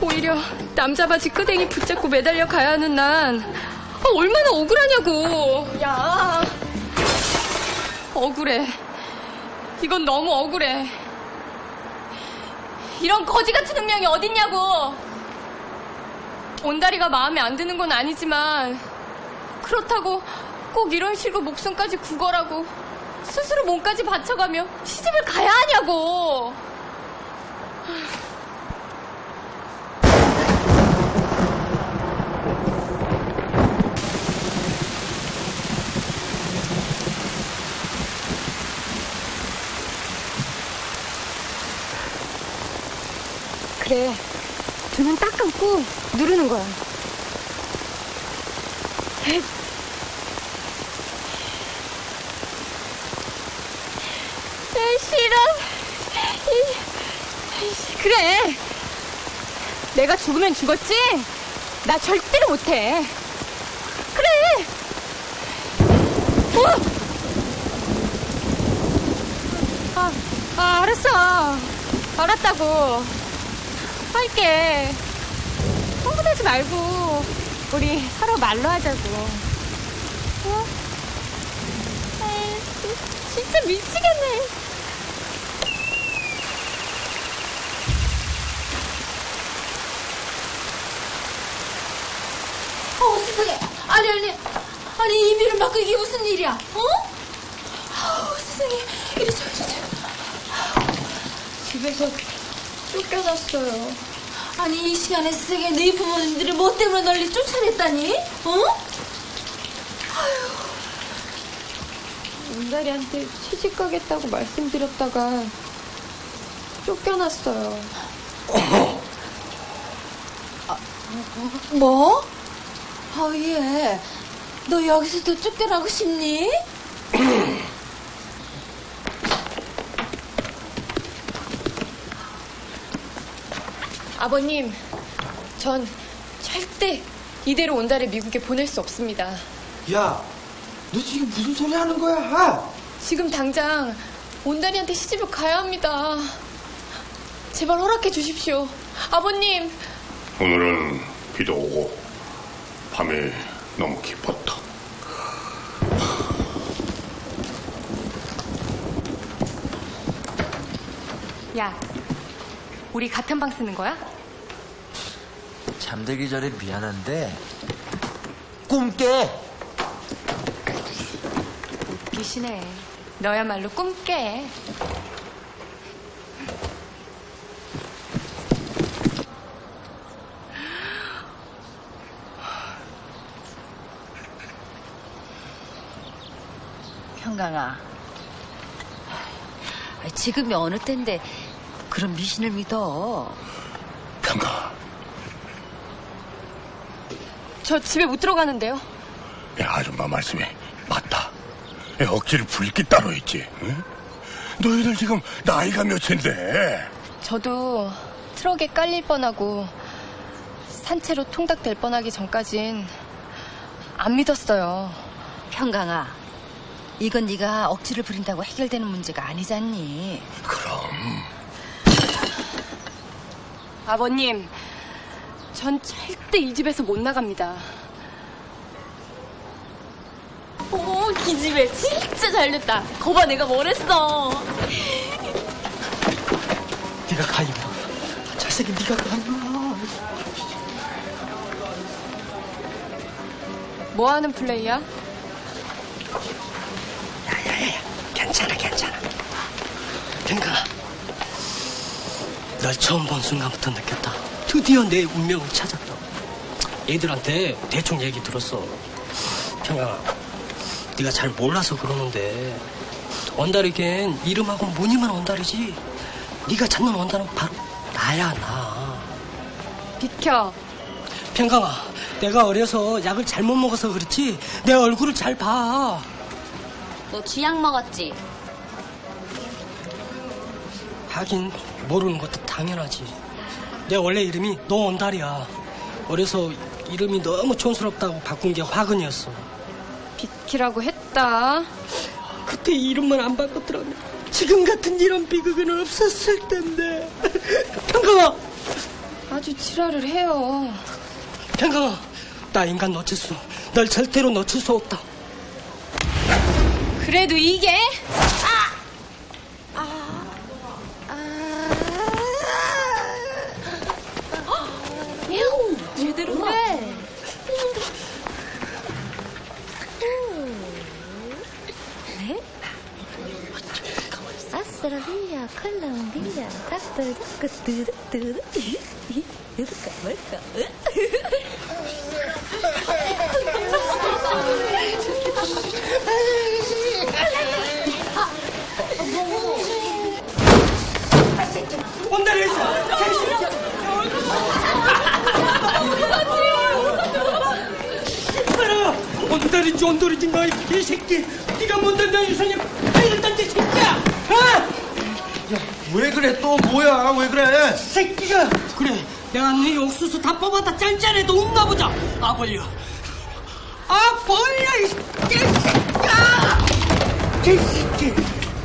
오히려 남자 바지 끄댕이 붙잡고 매달려 가야 하는 난 아, 얼마나 억울하냐고. 야. 억울해. 이건 너무 억울해. 이런 거지 같은 운명이 어딨냐고. 온다리가 마음에 안 드는 건 아니지만 그렇다고 꼭 이런 식으로 목숨까지 구걸하고 스스로 몸까지 바쳐가며 시집을 가야 하냐고. 그래. 두 눈 딱 감고 누르는 거야. 에, 에, 싫어. 이, 이, 그래. 내가 죽으면 죽었지? 나 절대로 못해. 그래. 어! 아, 아, 알았어. 알았다고. 할게. 흥분하지 말고, 우리 서로 말로 하자고. 어? 에이, 진- 진짜 미치겠네. 어, 세상에. 아니, 아니. 아니, 이 비를 막고 이게 무슨 일이야? 어? 아우, 세상에. 이러세요, 이러세요. 집에서 쫓겨났어요. 아니, 이 시간에 세상에 네 부모님들이 뭐 때문에 널리 쫓아냈다니? 어? 은달이한테 시집 가겠다고 말씀드렸다가 쫓겨났어요. 뭐? 어, 예. 너 여기서 더 쫓겨나고 싶니? 아버님, 전 절대 이대로 온달을 미국에 보낼 수 없습니다. 야, 너 지금 무슨 소리 하는 거야? 아! 지금 당장 온달이한테 시집을 가야 합니다. 제발 허락해 주십시오. 아버님, 오늘은 비도 오고 밤이 너무 깊었다. 야, 우리 같은 방 쓰는 거야? 잠들기 전에 미안한데 꿈 깨 웃기시네. 너야말로 꿈 깨. 평강아. 지금이 어느 때인데 그런 미신을 믿어. 평강. 저 집에 못 들어가는데요. 야, 아줌마 말씀이 맞다. 야, 억지를 부릴 게 따로 있지. 응? 너희들 지금 나이가 몇인데? 저도 트럭에 깔릴 뻔하고 산채로 통닭될 뻔하기 전까진 안 믿었어요. 평강아. 이건 네가 억지를 부린다고 해결되는 문제가 아니잖니. 아버님, 전 절대 이 집에서 못 나갑니다. 오, 기집애. 진짜 잘됐다. 거봐, 내가 뭘 했어. 네가 가 임마. 잘생긴 네가 가 임마. 뭐 하는 플레이야? 댕가. 널 처음 본 순간부터 느꼈다. 드디어 내 운명을 찾았다. 애들한테 대충 얘기 들었어. 평강아, 네가 잘 몰라서 그러는데 원달이겐 이름하고 무늬만 원달이지. 네가 찾는 원달은 바로 나야 나. 비켜. 평강아, 내가 어려서 약을 잘못 먹어서 그렇지. 내 얼굴을 잘 봐. 너 쥐약 먹었지? 하긴 모르는 것도 당연하지. 내 원래 이름이 노원달이야. 어려서 이름이 너무 촌스럽다고 바꾼 게 화근이었어. 비키라고 했다. 그때 이름만 안 바꿨더라면 지금 같은 이런 비극은 없었을 텐데. 평강아! 아주 지랄을 해요. 평강아, 나 인간 놓칠 수, 널 절대로 놓칠 수 없다. 그래도 이게 야우, 제대로 해. 네? 아스트라비아, 콜롬비아, 닥터닥크, 뚜두뚜두. 이럴까 말까. 원달이 있어! 알아! 원달인지 온돌인지 너희 개새끼! 네가 뭔데 내 유선에 파이를 던지 새끼야! 어? 왜 그래? 또 뭐야? 왜 그래? 새끼가. 그래 내가 네 옥수수 다 뽑았다 짠짠해도 웃나 보자. 아 벌려. 아 벌려 이 개새끼야. 개새끼.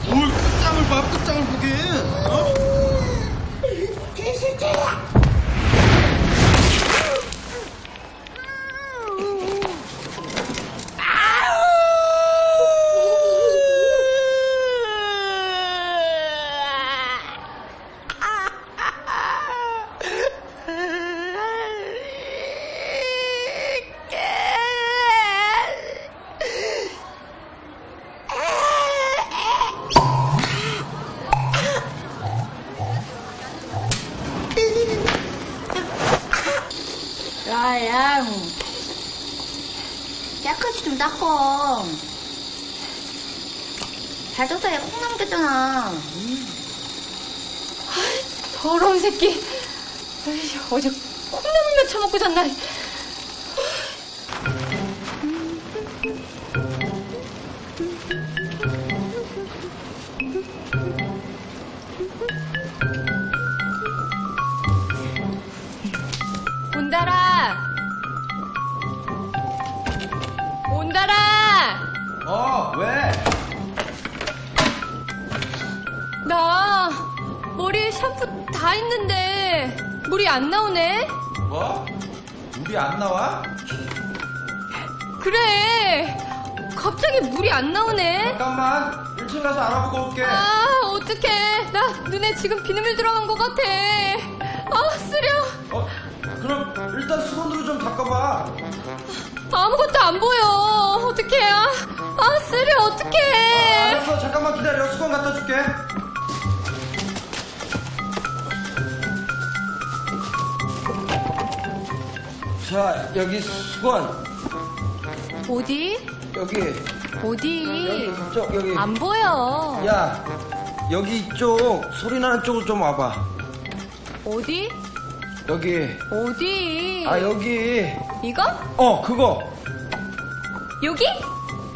뭘 끝장을 봐 끝장을 보게. 어? 개새끼야 야, 야. 깨끗이 좀 닦어. 잘 닦아야 콩 남겠잖아. 더러운 새끼. 어제 콩나물 이거 처먹고 잤나? 1층 가서 알아보고 올게. 아, 어떡해. 나 눈에 지금 비눗물 들어간 것 같아. 아, 쓰려. 어, 그럼 일단 수건으로 좀 닦아봐. 아무것도 안 보여. 어떡해. 아, 아 쓰려. 어떡해. 알았어, 잠깐만 기다려. 수건 갖다 줄게. 자, 여기 수건. 어디? 여기. 어디? 이쪽, 여기. 안 보여. 야, 여기 이쪽, 소리 나는 쪽으로 좀 와봐. 어디? 여기. 어디? 아, 여기. 이거? 어, 그거. 여기?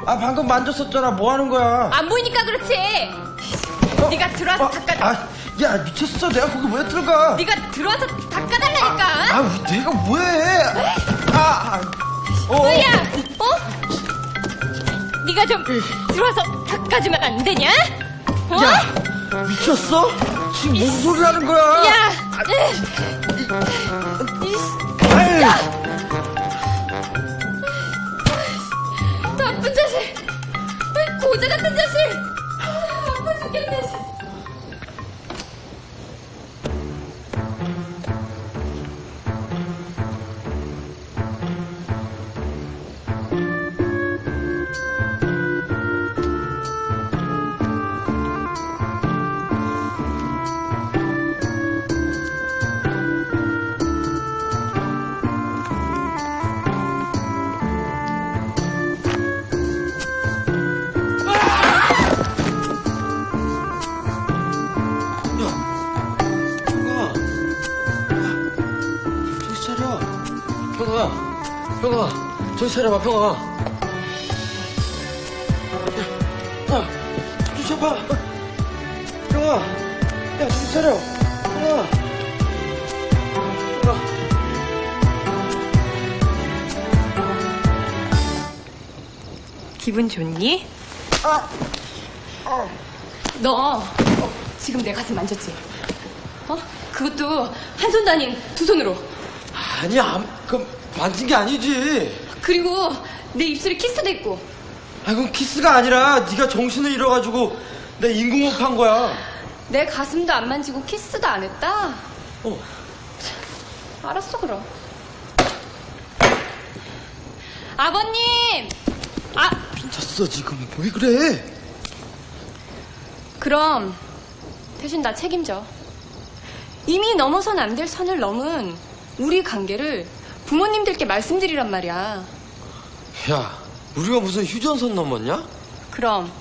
아, 방금 만졌었잖아. 뭐 하는 거야? 안 보이니까 그렇지. 네가 들어와서 닦아. 아, 야, 미쳤어. 내가 거기 왜 들어가? 네가 들어와서 닦아달라니까. 아, 내가 뭐해? 아, 아, 어. 으야, 어? 네가 좀 들어와서 닦아주면 안 되냐? 어? 야, 미쳤어? 지금 무슨 소리 하는 거야? 야, 아유. 야, 나쁜 자식, 고자 같은 자식, 아파 죽겠네. 차려봐, 평아. 야, 정신 차봐. 평아, 야, 정신 차려. 평아. 기분 좋니? 너 지금 내 가슴 만졌지? 어? 그것도 한 손도 아닌 두 손으로. 아니야, 그럼 만진 게 아니지. 그리고 내 입술에 키스도 했고. 아, 그건 키스가 아니라 네가 정신을 잃어가지고 내 인공호흡 한 거야. 내 가슴도 안 만지고 키스도 안 했다? 어. 알았어, 그럼. 아버님! 아, 미쳤어, 지금. 왜 그래? 그럼 대신 나 책임져. 이미 넘어선 안 될 선을 넘은 우리 관계를 부모님들께 말씀드리란 말이야. 야, 우리가 무슨 휴전선 넘었냐? 그럼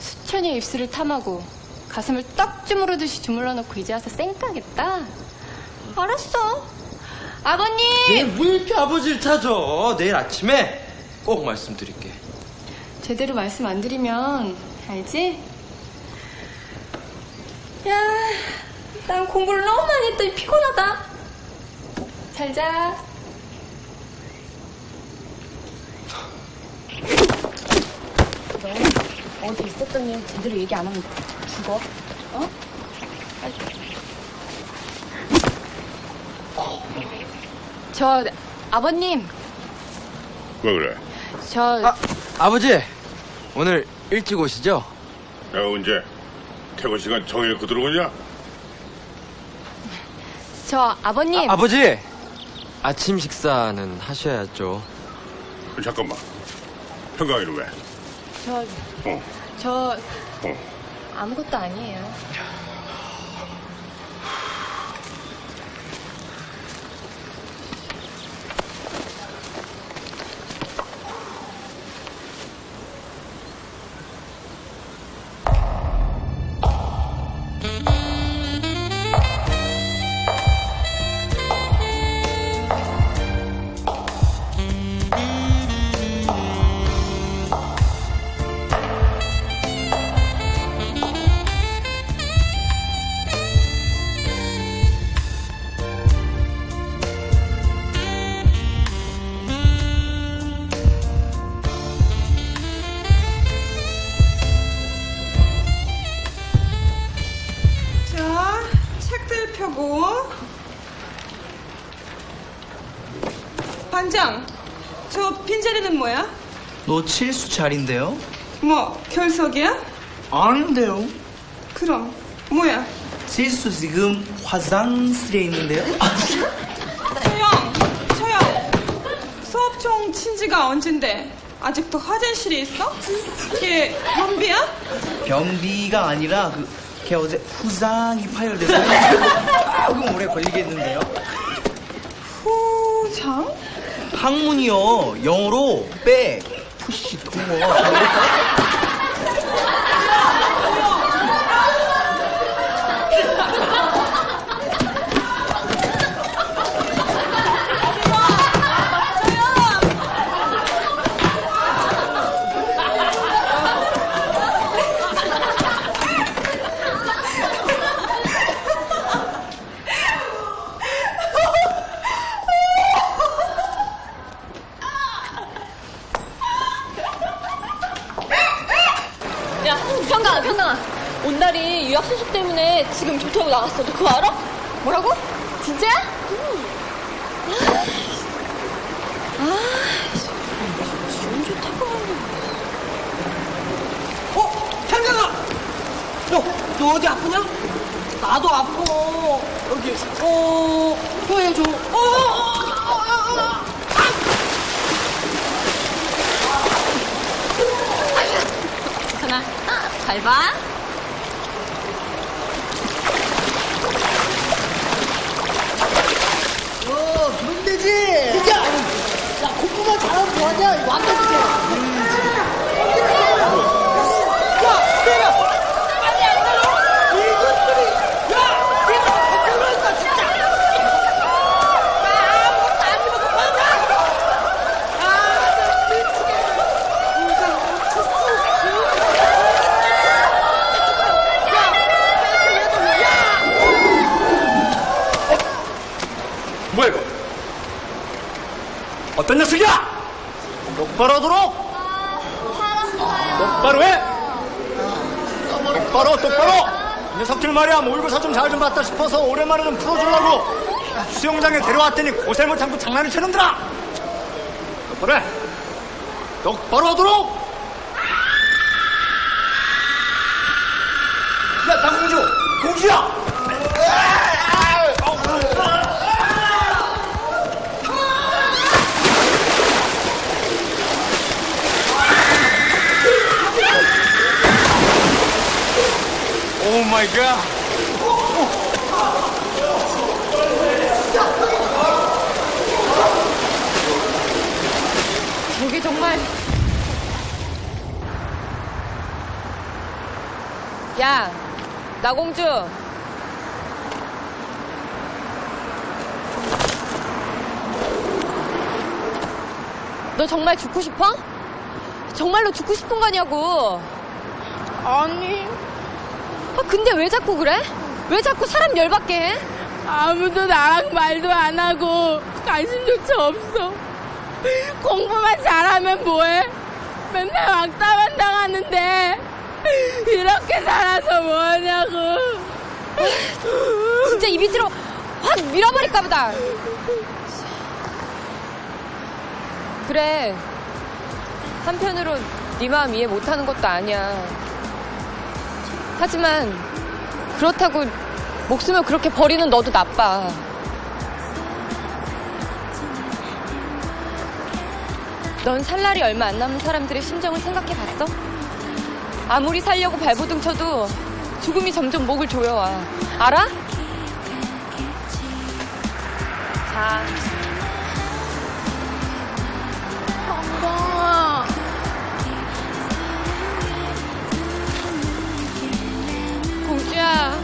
수천의 입술을 탐하고 가슴을 떡 주무르듯이 주물러 놓고 이제 와서 쌩까겠다? 알았어. 아버님! 내일 왜 이렇게 아버지를 찾아? 내일 아침에 꼭 말씀드릴게. 제대로 말씀 안 드리면 알지? 야, 난 공부를 너무 많이 했더니 피곤하다. 잘 자. 너 어디 있었던 일 제대로 얘기 안 하면 죽어. 어? 빨리. 저 아버님, 왜 그래? 저 아버지, 오늘 일찍 오시죠? 야, 언제? 퇴근 시간 정해놓고 들어오냐? 저 아버님. 아, 버지 아침 식사는 하셔야죠. 잠깐만. 평강이는 왜? 저, 어, 저 어. 아무것도 아니에요. 너 칠수 잘인데요? 뭐 결석이야? 아닌데요. 그럼 뭐야? 칠수 지금 화장실에 있는데요? 소영, 소영. 수업 총 친지가 언젠데 아직도 화장실에 있어? 걔 변비야? 변비가 아니라 그, 걔 어제 후장이 파열돼서 조금 오래 걸리겠는데요? 후장? 학문이요. 영어로 백, 푸시, 동어. 야, 평강아, 평강아. 온달이 유학 소식 때문에 지금 조퇴하고 나갔어. 너 그거 알아? 뭐라고? 진짜? 지금 조퇴하고 어? 현경아! 너, 너 어디 아프냐? 나도 아파. 여기, 어, 혀해줘. 어, 어, 어, 어, 어. 하나, 잘 봐. 어, 그럼 되지. 진짜. 야, 공부만 잘하면 뭐하냐? 완전 주세요. 야, 내가 빨리 안 나가. 이것들이. 야, 내가 어쩌라니까 진짜. 아, 아무것도 안 입어서 맞아. 아, 나 미치겠네. 우선 뭐야 이거? 어떤 녀석이야? 똑바로 하도록! 똑바로 해! 똑바로 똑바로! 이 녀석들 말이야 모의고사 좀 잘 좀 봤다 싶어서 오랜만에 좀 풀어주려고 수영장에 데려왔더니 고생 장난을 치는들아! 똑바로 해! 똑바로 하도록! 야 나공주! 공주야! 오 마이 갓! 저게 정말. 야, 나공주. 너 정말 죽고 싶어? 정말로 죽고 싶은 거냐고. 아니. 아, 근데 왜 자꾸 그래? 왜 자꾸 사람 열받게 해? 아무도 나랑 말도 안 하고 관심조차 없어. 공부만 잘하면 뭐해? 맨날 왕따만 당하는데 이렇게 살아서 뭐하냐고. 진짜 이 밑으로 확 밀어버릴까 보다. 그래. 한편으로 네 마음 이해 못하는 것도 아니야. 하지만 그렇다고 목숨을 그렇게 버리는 너도 나빠. 넌 살 날이 얼마 안 남은 사람들의 심정을 생각해 봤어? 아무리 살려고 발버둥 쳐도 죽음이 점점 목을 조여와. 알아? 자. 공주야.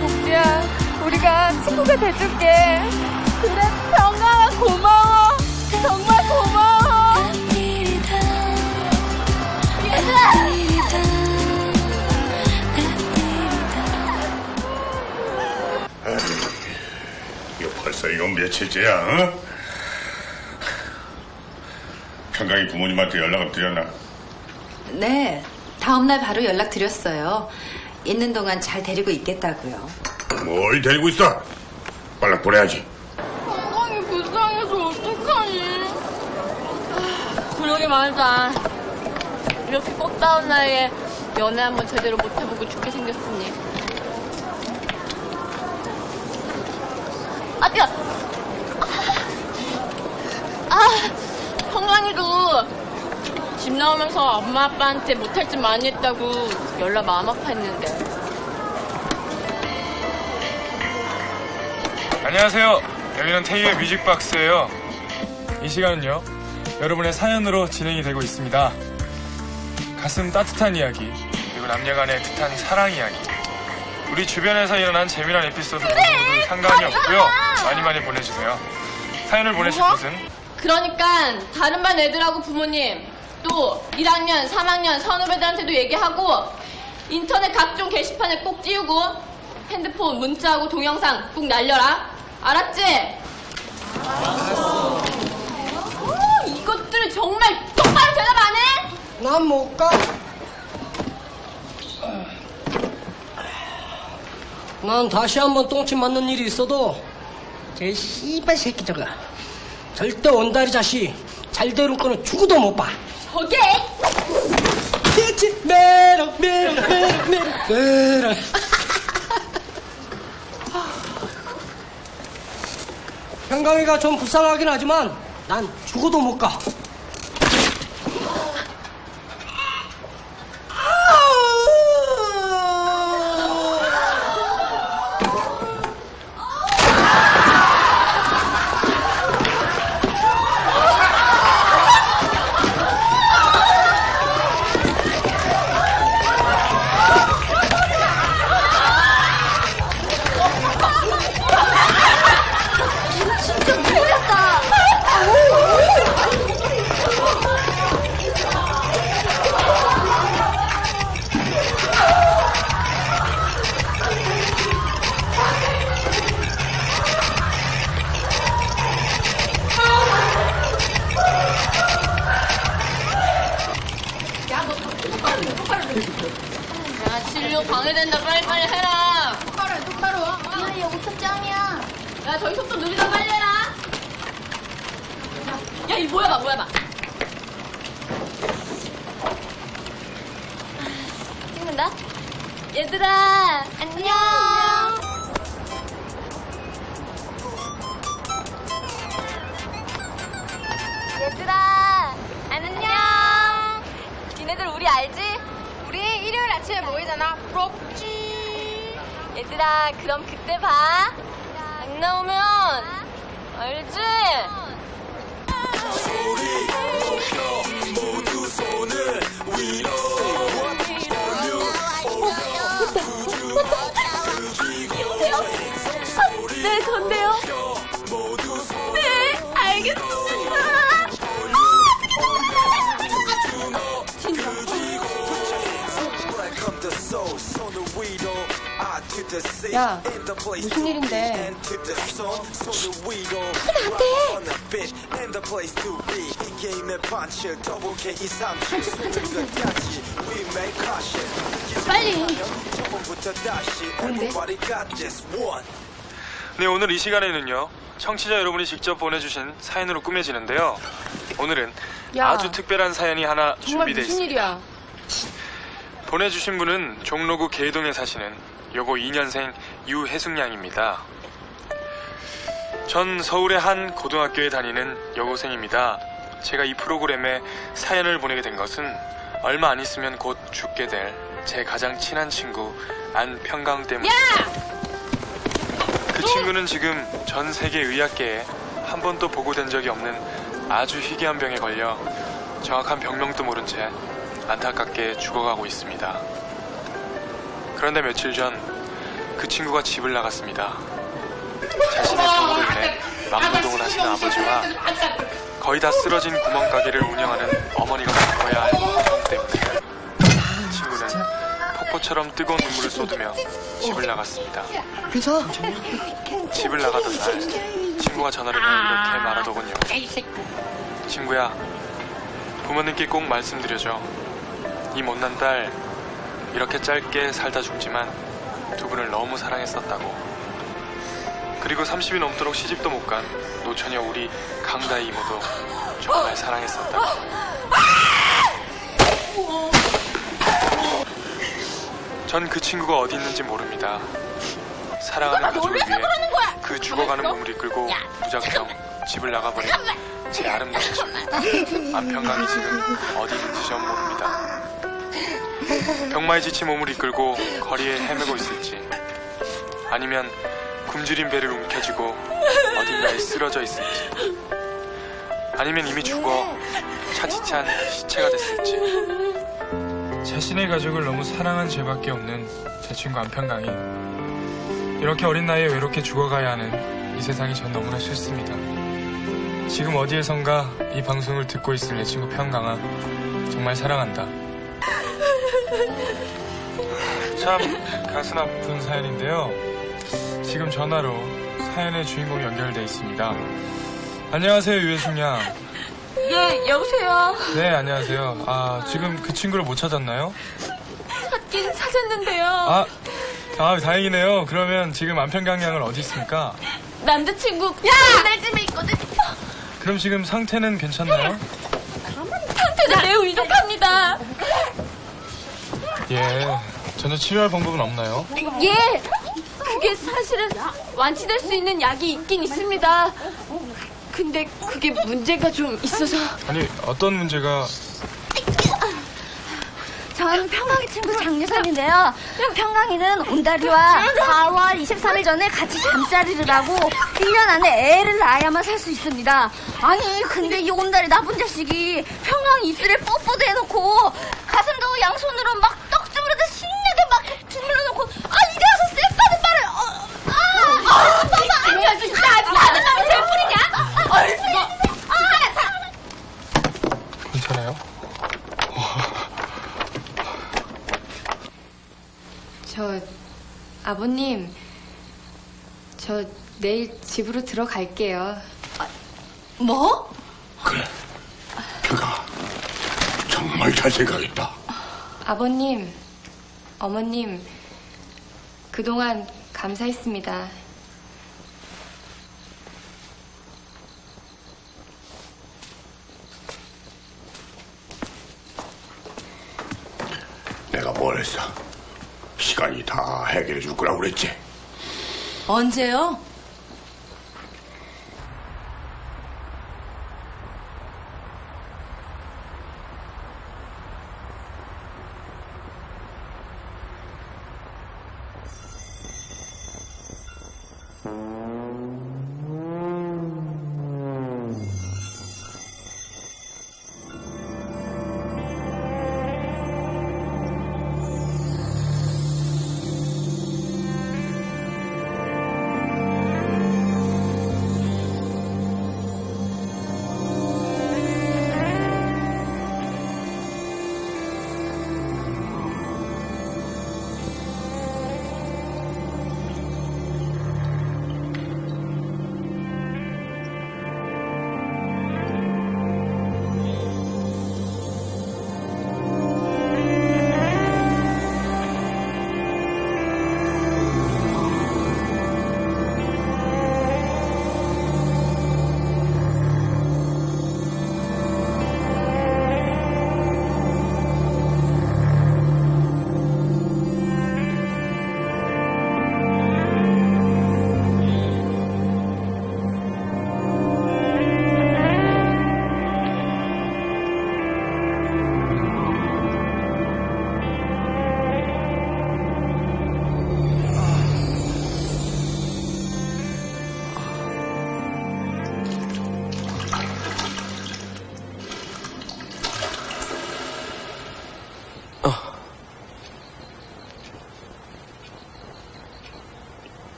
공주야, 우리가 친구가 돼줄게. 그래, 병강아 고마워. 정말 고마워. 얘들아. 벌써 이거 며칠째야, 어? 평강이 부모님한테 연락을 드렸나? 네, 다음날 바로 연락 드렸어요. 있는 동안 잘 데리고 있겠다고요. 뭘 데리고 있어? 빨리 보내야지. 건강이 불쌍해서 어떡하니? 그러게 말자. 이렇게 꽃다운 나이에 연애 한번 제대로 못 해보고 죽게 생겼으니. 아, 뛰어! 아, 형광이도 집 나오면서 엄마 아빠한테 못할 짓 많이 했다고 연락 마음 아파했는데. 안녕하세요. 여기는 태희의 뮤직박스예요. 이 시간은요. 여러분의 사연으로 진행이 되고 있습니다. 가슴 따뜻한 이야기, 그리고 남녀간의 애틋한 사랑 이야기. 우리 주변에서 일어난 재미난 에피소드 모두 모두 상관이 없고요. 많이 많이 보내주세요. 사연을 보내실 뭐? 곳은 그러니까 다른 반 애들하고 부모님 또 1학년, 3학년 선후배들한테도 얘기하고 인터넷 각종 게시판에 꼭 띄우고 핸드폰 문자하고 동영상 꼭 날려라 알았지? 알았어 어, 이것들 정말 똑바로 대답 안 해? 난 못 가. 난 다시 한번 똥침 맞는 일이 있어도 제 씨발 새끼 저거 절대 원다리 자식 잘 되는 거는 죽어도 못 봐. 저게 그치 메롱 메롱 메롱 메롱 메롱 평강이가 좀 불쌍하긴 하지만 난 죽어도 못 가. 빨리. 네, 오늘 이 시간에는요. 청취자 여러분이 직접 보내주신 사연으로 꾸며지는데요. 오늘은 야, 아주 특별한 사연이 하나 정말 준비되어 무슨 있습니다. 일이야? 보내주신 분은 종로구 계동에 사시는 여고 2년생 유혜숙 양입니다. 전 서울의 한 고등학교에 다니는 여고생입니다. 제가 이 프로그램에 사연을 보내게 된 것은 얼마 안 있으면 곧 죽게 될 제 가장 친한 친구 안평강 때문에 그 친구는 지금 전 세계 의학계에 한 번도 보고된 적이 없는 아주 희귀한 병에 걸려 정확한 병명도 모른 채 안타깝게 죽어가고 있습니다. 그런데 며칠 전 그 친구가 집을 나갔습니다. 자신의 병으로 인해 막노동을 하시는 아버지와 거의 다 쓰러진 구멍가게를 운영하는 어머니가 겪어야 할 고통 때문에 친구는 폭포처럼 뜨거운 눈물을 쏟으며 집을 나갔습니다. 그래서 집을 나가던 날 친구가 전화를 해 이렇게 말하더군요. 친구야, 부모님께 꼭 말씀드려줘. 이 못난 딸 이렇게 짧게 살다 죽지만 두 분을 너무 사랑했었다고. 그리고 30이 넘도록 시집도 못 간 노처녀 우리 강다희 이모도 정말 사랑했었다. 전 그 친구가 어디 있는지 모릅니다. 사랑하는 가족을 위해 그 죽어가는 몸을 이끌고 무작정 집을 나가버린 제 아름다운 친구 안평강이 지금 어디 있는지 전 모릅니다. 병마에 지친 몸을 이끌고 거리에 헤매고 있을지 아니면 굶주린 배를 움켜쥐고 어딘가에 쓰러져 있을지 아니면 이미 죽어 차디찬 시체가 됐을지 자신의 가족을 너무 사랑한 죄밖에 없는 제 친구 안평강이 이렇게 어린 나이에 외롭게 죽어가야 하는 이 세상이 전 너무나 싫습니다. 지금 어디에선가 이 방송을 듣고 있을 내 친구 평강아 정말 사랑한다. 참 가슴 아픈 사연인데요. 지금 전화로 사연의 주인공이 연결돼 있습니다. 안녕하세요 유혜숙 양. 예, 여보세요. 네 안녕하세요. 아 지금 그 친구를 못 찾았나요? 찾긴 찾았는데요. 아, 아 다행이네요. 그러면 지금 안평강 양은 어디 있습니까? 남자친구 야! 날 집에 있거든. 그럼 지금 상태는 괜찮나요? 상태는 매우 위독합니다. 예. 전혀 치료할 방법은 없나요? 예, 그게 사실은 완치될 수 있는 약이 있긴 있습니다. 근데 그게 문제가 좀 있어서. 아니 어떤 문제가 전 평강이 친구 장유선인데요. 평강이는 온다리와 4월 23일 전에 같이 잠자리를 하고 1년 안에 애를 낳아야만 살 수 있습니다. 아니 근데 이 온다리 나쁜 자식이 평강 입술에 뽀뽀도 해놓고 가슴도 양손으로 막 떡 주무르듯 신나게 막 주물러놓고 아 이제 와서 쎄빠는 말을 어, 아, 아, 봐봐 아니야 진짜 아주 많은 놈이? 얼굴이 아, 자, 괜찮아요? 저 아버님 저 내일 집으로 들어갈게요. 뭐? 정말 잘 생각했다. 아버님, 어머님 그동안 감사했습니다. 내가 뭘 했어? 시간이 다 해결해 줄 거라고 그랬지. 언제요?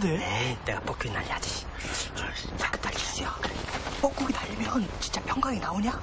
했는데. 에이, 내가 뻐꾸기 날려야지. 자, 날리세요. 뻐꾸기 날리면 진짜 평강이 나오냐?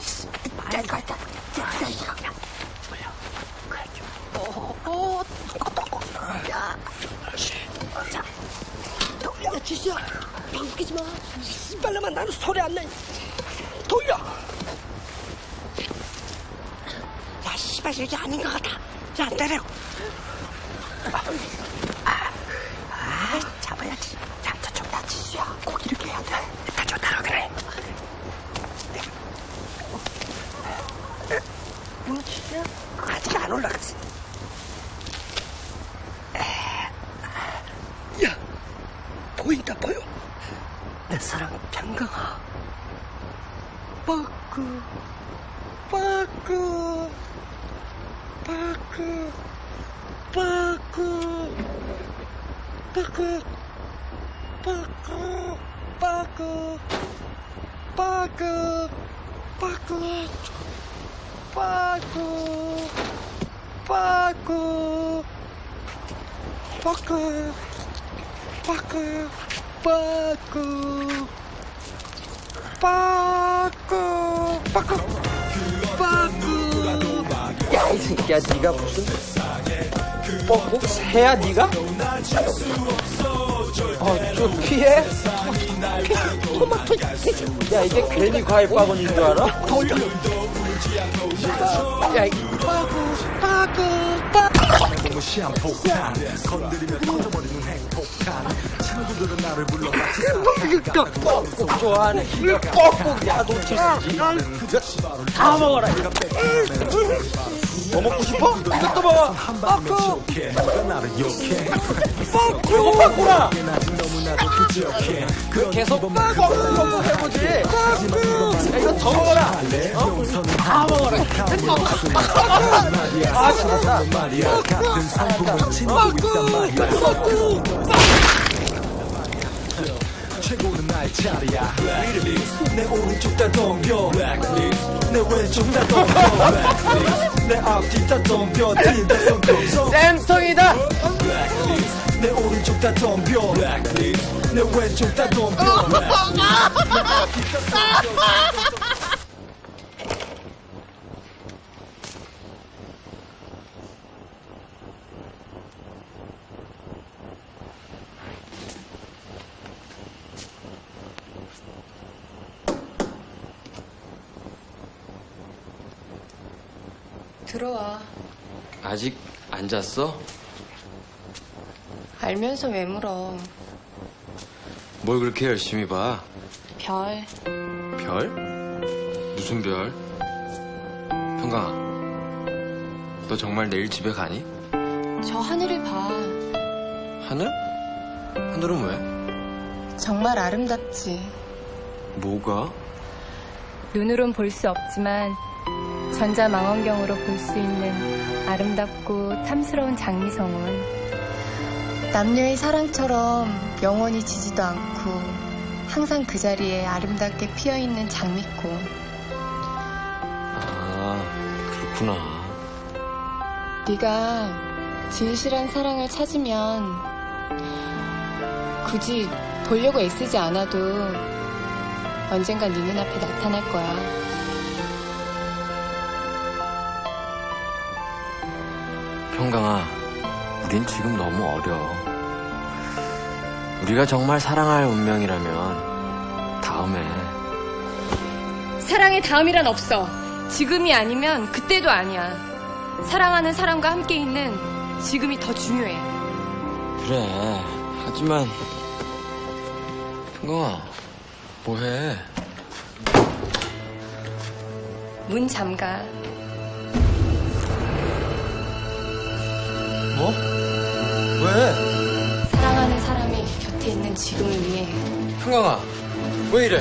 빠꾸, 빠꾸, 빠꾸. 야, 이 새끼야, 네가 무슨 뻐꾸? 새야, 네가? 어, 좀 피해? 토마토, 야, 이게 괜히 과일 바구니인 줄 알아? 야, 이 빠꾸, 빠꾸, 빠꾸. 무시한 폭탄 건드리며 터져버리는 행복한 친구들은 나를 불러 마치 뻐꾸 좋아하네. 뻐꾸, 야, 너 진짜. 다 먹어라, 더 먹고 싶어? 이것도 먹어. 빠꾸. 빠꾸. 빠꾸라. 계속 빠꾸 한번 해보지. 빠꾸. 이거 더 먹어라. 어? 다 먹어라. 아, 진짜. 빠꾸. 빠꾸. 빠꾸. 빠꾸. 차례야. 블랙리스트 내 오른쪽 다 덤벼. 블랙리스트 내 왼쪽 다 덤벼. 블랙리스트 내 앞뒤 다 덤벼. 딘다 성금성 쌤통이다. 블랙리스트 내 오른쪽 다 덤벼. 블랙리스트 내 왼쪽 다 덤벼. 블랙리스트 내 앞뒤 다 덤벼. 아직 안 잤어? 알면서 왜 물어? 뭘 그렇게 열심히 봐? 별. 별? 무슨 별? 평강아, 너 정말 내일 집에 가니? 저 하늘을 봐. 하늘? 하늘은 왜? 정말 아름답지. 뭐가? 눈으론 볼 수 없지만 전자망원경으로 볼 수 있는 아름답고 탐스러운 장미성은 남녀의 사랑처럼 영원히 지지도 않고 항상 그 자리에 아름답게 피어있는 장미꽃. 아, 그렇구나. 네가 진실한 사랑을 찾으면 굳이 보려고 애쓰지 않아도 언젠가 네 눈앞에 나타날 거야. 평강아, 우린 지금 너무 어려. 우리가 정말 사랑할 운명이라면 다음에 사랑의 다음이란 없어. 지금이 아니면 그때도 아니야. 사랑하는 사람과 함께 있는 지금이 더 중요해. 그래. 하지만 평강아, 뭐해? 문 잠가. 뭐? 왜? 사랑하는 사람이 곁에 있는 지금을 위해. 평강아, 왜 이래?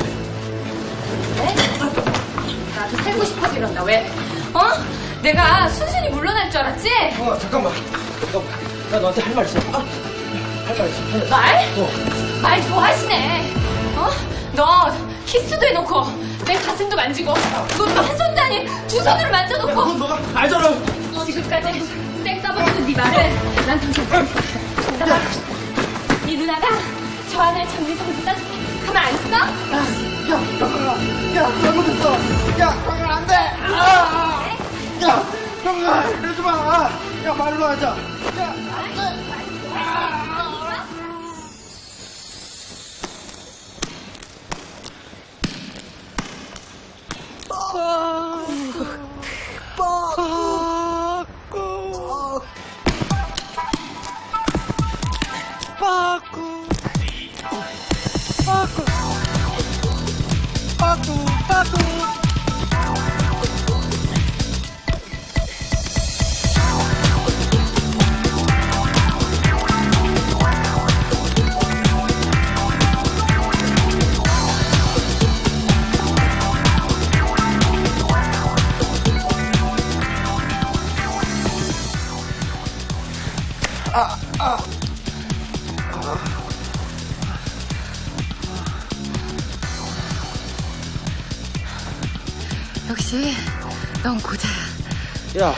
나도 살고 싶어서 이런다. 왜? 어? 내가 순순히 물러날 줄 알았지? 어, 잠깐만. 잠깐만. 나 너한테 할 말 있어. 아, 할말 있어. 말? 어. 말 좋아하시네. 어? 너 키스도 해놓고 내 가슴도 만지고 그것도 한 손도 아닌 두 손으로 만져놓고 너가 알잖아. 지금까지 쌩 까버리는 네 말을 난 당장 나가 이 누나가 저 안에 정리성도 따줄게 가만 안 있어? 야, 경아, 야, 잘못했어. 야, 경아, 안 돼. 아, 야, 경아, 이러지 마. 야, 말로 하자. 야, 안 돼. 빠 빠꾸 역시 넌 고자야. 야,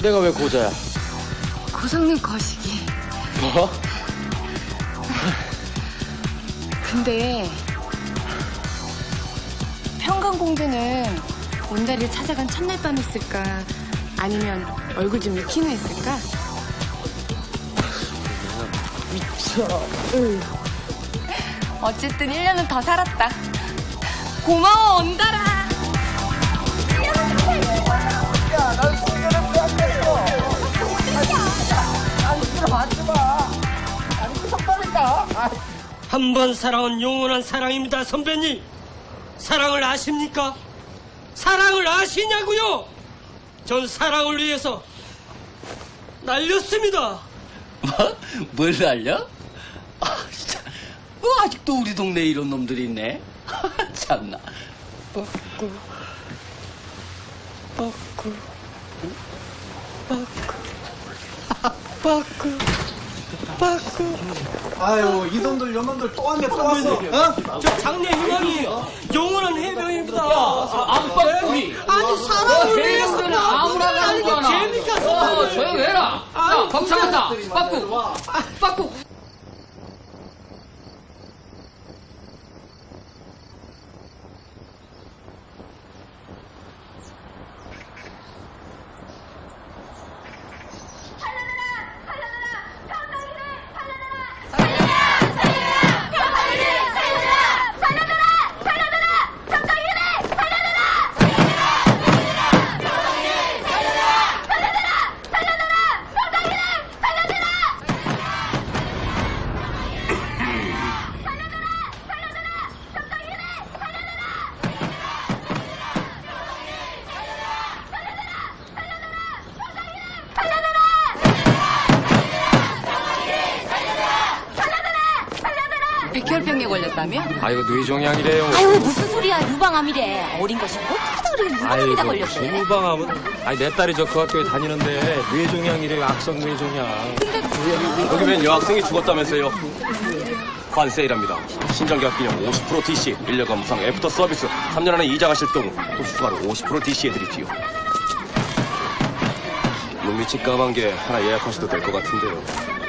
내가 왜 고자야? 고성능 거시기. 뭐? 근데 평강공주는 온다리를 찾아간 첫날 밤이었을까? 아니면 얼굴 좀 익힌 후였을까? 미쳐. 어쨌든 1년은 더 살았다. 고마워, 온다라. 들어가지 마. 아니, 무섭다니까. 아, 한번 사랑은 영원한 사랑입니다, 선배님. 사랑을 아십니까? 사랑을 아시냐고요? 전 사랑을 위해서 날렸습니다. 뭐? 뭘 날려? 아, 진짜. 뭐 아직도 우리 동네에 이런 놈들이 있네? 참나. 빠꾸, 빠꾸, 빠꾸, 빠꾸, 빠꾸. 아유, 이 놈들, 요놈들 또 왔네, 또 왔어. 어? 저 장래 희망이 영원한 해병입니다. 안 빠꾸리. 아니 사랑을 위해서 해병대는 아무나 가는 거나. 재미가 어, 조용해라. 야, 겁상한다. 빠꾸, 빠꾸. 아, 이거 뇌종양이래요. 아유 무슨 소리야 유방암이래 어린 것이 뭐 하다 그래 유방암이다 걸렸대 유방암은? 아니, 내 딸이 저 그 학교에 다니는데 뇌종양이래요. 악성 뇌종양. 여기 웬 여학생이 죽었다면서요. 관세일합니다. 신정계약 기념 50% DC, 1년간 무상 애프터 서비스, 3년 안에 이자 가 실동, 또 추가로 50% DC 해드릴게요. 눈밑이 까만 게 하나 예약하셔도 될 것 같은데요.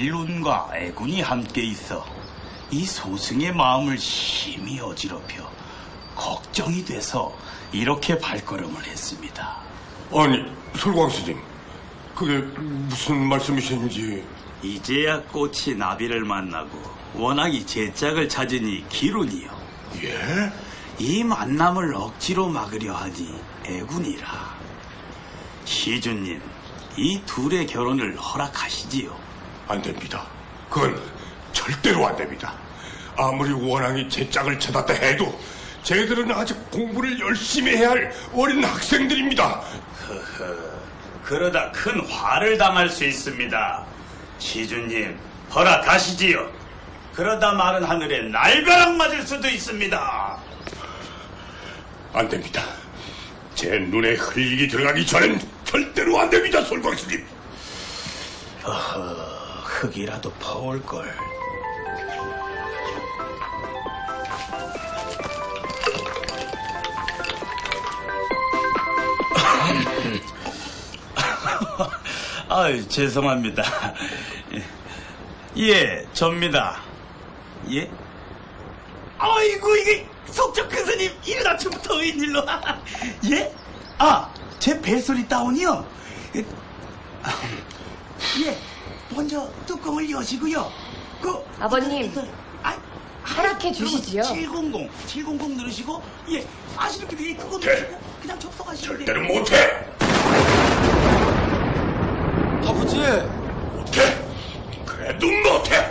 길운과 애군이 함께 있어 이 소승의 마음을 심히 어지럽혀 걱정이 돼서 이렇게 발걸음을 했습니다. 아니, 솔광 스님. 그게 무슨 말씀이신지. 이제야 꽃이 나비를 만나고 워낙이 제 짝을 찾으니 기론이요. 예? 이 만남을 억지로 막으려 하니 애군이라. 시주님, 이 둘의 결혼을 허락하시지요. 안 됩니다. 그건 절대로 안 됩니다. 아무리 원앙이 제 짝을 찾았다 해도 쟤들은 아직 공부를 열심히 해야 할 어린 학생들입니다. 허허, 그러다 큰 화를 당할 수 있습니다. 시주님, 허락하시지요. 그러다 마른 하늘에 날벼락 맞을 수도 있습니다. 안 됩니다. 제 눈에 흙이 들어가기 전엔 절대로 안 됩니다, 솔광 스님. 어허, 흙이라도 퍼올 걸. 아유, 죄송합니다. 예, 접니다. 예? 아이고, 이게 속적 큰 스님, 이른 아침부터 웬일로. 예? 아, 제 벨소리 다운이요? 예, 예, 먼저 뚜껑을 여시고요. 그 아버님, 아, 허락해 주시지요. 700, 700 누르시고 예, 아시는 분이 그거 누르시고 그냥 접속하시면 돼요. 절대로 못해. 아버지. 못해. 그래도 못해.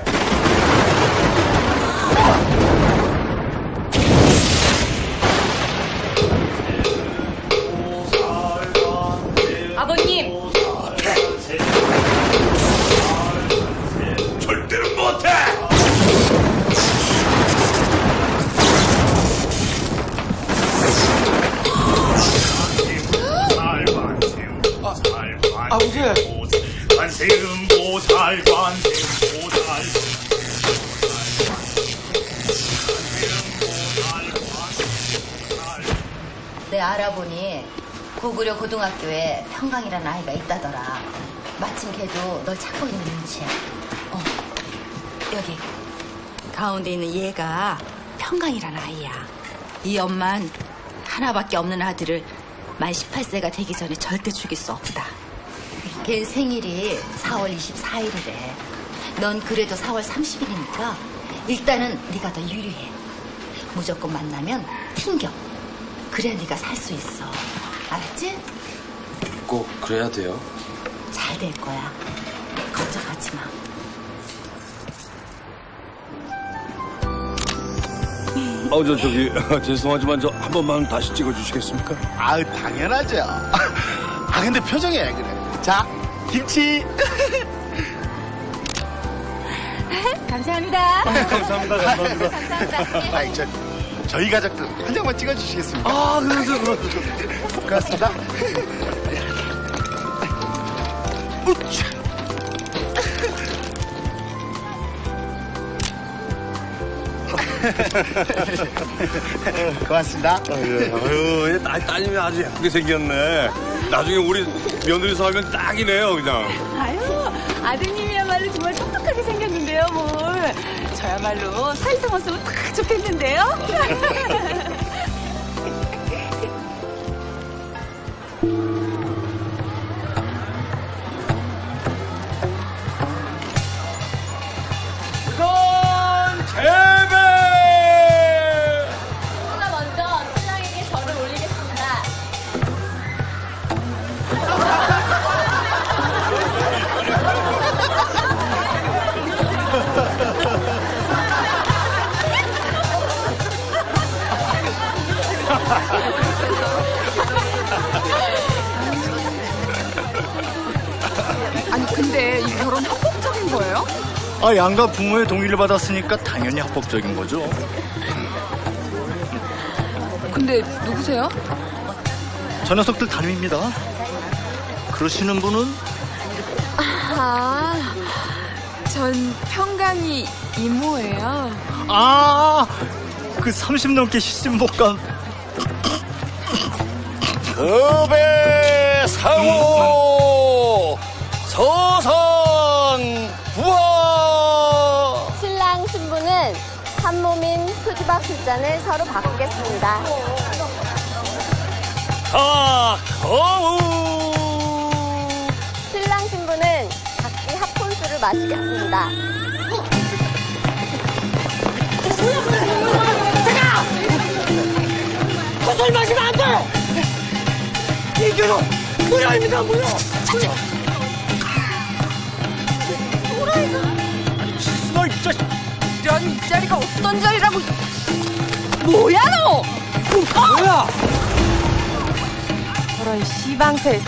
평강이라는 아이가 있다더라. 마침 걔도 널 찾고 있는 눈치야. 어, 여기 가운데 있는 얘가 평강이라는 아이야. 이 엄만 하나밖에 없는 아들을 만 18세가 되기 전에 절대 죽일 수 없다. 걔 생일이 4월 24일이래. 넌 그래도 4월 30일이니까 일단은 네가 더 유리해. 무조건 만나면 튕겨. 그래야 네가 살 수 있어. 알았지? 꼭 그래야 돼요? 잘 될 거야. 걱정하지 마. 어, 저, 저기, 죄송하지만 저 한 번만 다시 찍어주시겠습니까? 아유, 당연하죠. 아, 근데 표정이 왜 그래? 자, 김치. 감사합니다. 감사합니다, 감사합니다. 아이, 저, 저희 가족들 한 장만 찍어주시겠습니까? 아, 그러죠, 그러죠. 고맙습니다. 고맙습니다. 아유, 딸, 따님이 아주 예쁘게 생겼네. 나중에 우리 며느리 사면 딱이네요, 그냥. 아유, 아드님이야말로 정말 똑똑하게 생겼는데요, 뭘. 저야말로 사회생 왔으면 딱 좋겠는데요? 아, 양가 부모의 동의를 받았으니까 당연히 합법적인 거죠. 근데 누구세요? 저 녀석들 다름입니다. 그러시는 분은 아, 전 평강이 이모예요. 아, 그 30 넘게 시집 못 간. 급의 상호 서선 수박 숫자는 서로 바꾸겠습니다. 아, 어우! 신랑 신부는 각기 합혼술을 마시겠습니다. 술 마시면 안 돼! 이규로 무료입니다, 무료! 자식! 이런 이 자리가 어떤 자리라고. 뭐야, 너! 뭐야? 저런 시방새.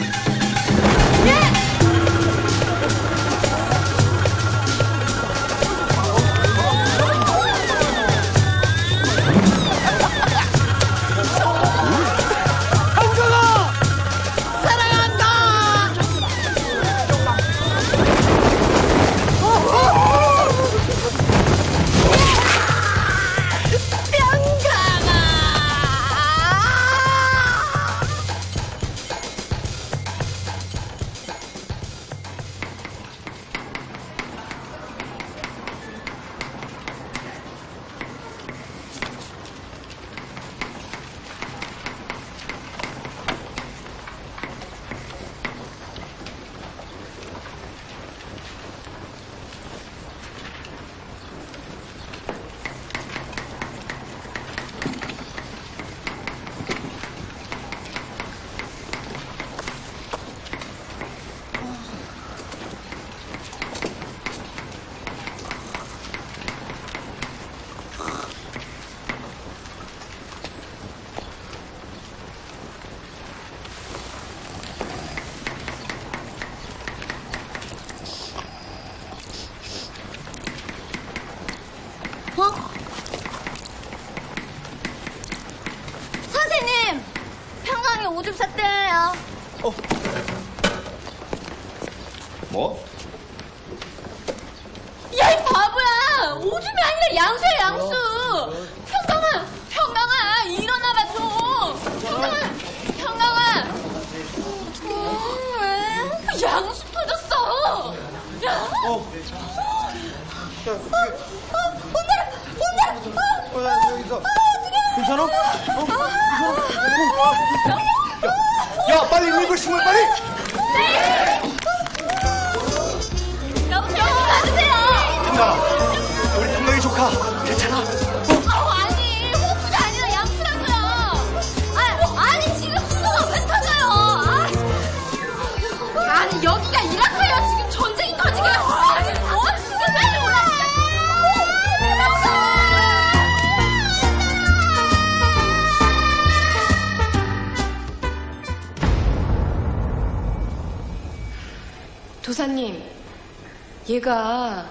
얘가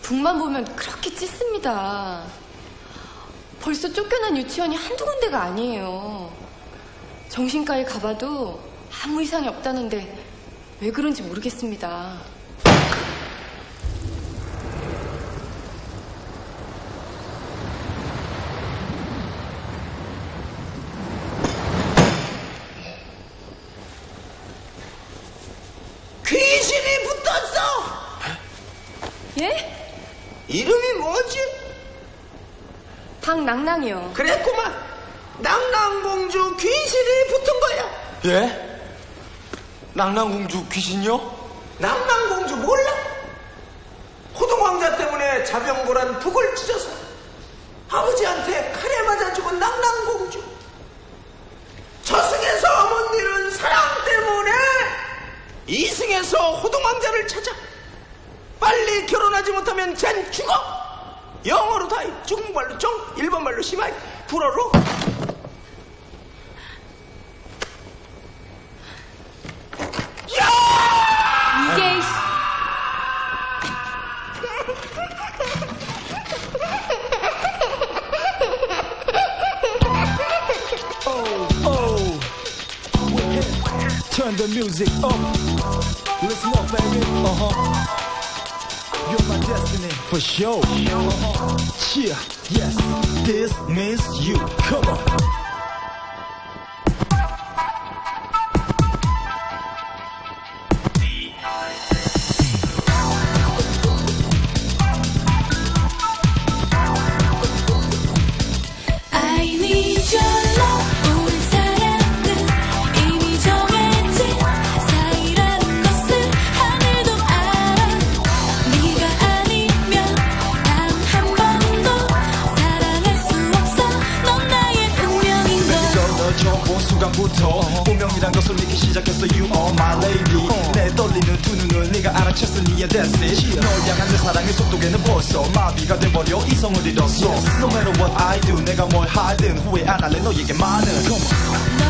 북만 보면 그렇게 찢습니다. 벌써 쫓겨난 유치원이 한두 군데가 아니에요. 정신과에 가봐도 아무 이상이 없다는데 왜 그런지 모르겠습니다. 귀신이 붙었어! 예? 이름이 뭐지? 박 낭낭이요. 그랬구만. 낭낭공주 귀신이 붙은 거야. 예? 낭낭공주 귀신이요? 낭낭공주 몰라? 호동왕자 때문에 자병고란 북을 찢어서 아버지한테 칼에 맞아 죽은 낭낭공주. 저승에서 어머니는 사랑 때문에 이승에서 호동왕자를 찾아 빨리 결혼하지 못하면 쟨 죽어. 영어로 다이, 중국말로 정, 일본말로 심하이, 불어로 이게 Oh, Turn the music up. Listen up, baby. Uh huh. You're my destiny for sure. Yeah, yes. This means you. Come on. 때부터 운명이란 것을 믿기 시작했어. You are my lady. 내 떨리는 두 눈을 네가 알아챘으니 that's it 널 향한 내 사랑의 속도계는 벌써 마비가 돼버려. 이성을 잃었어. No matter what I do 내가 뭘 하든 후회 안 할래. 너에게 많은 Come on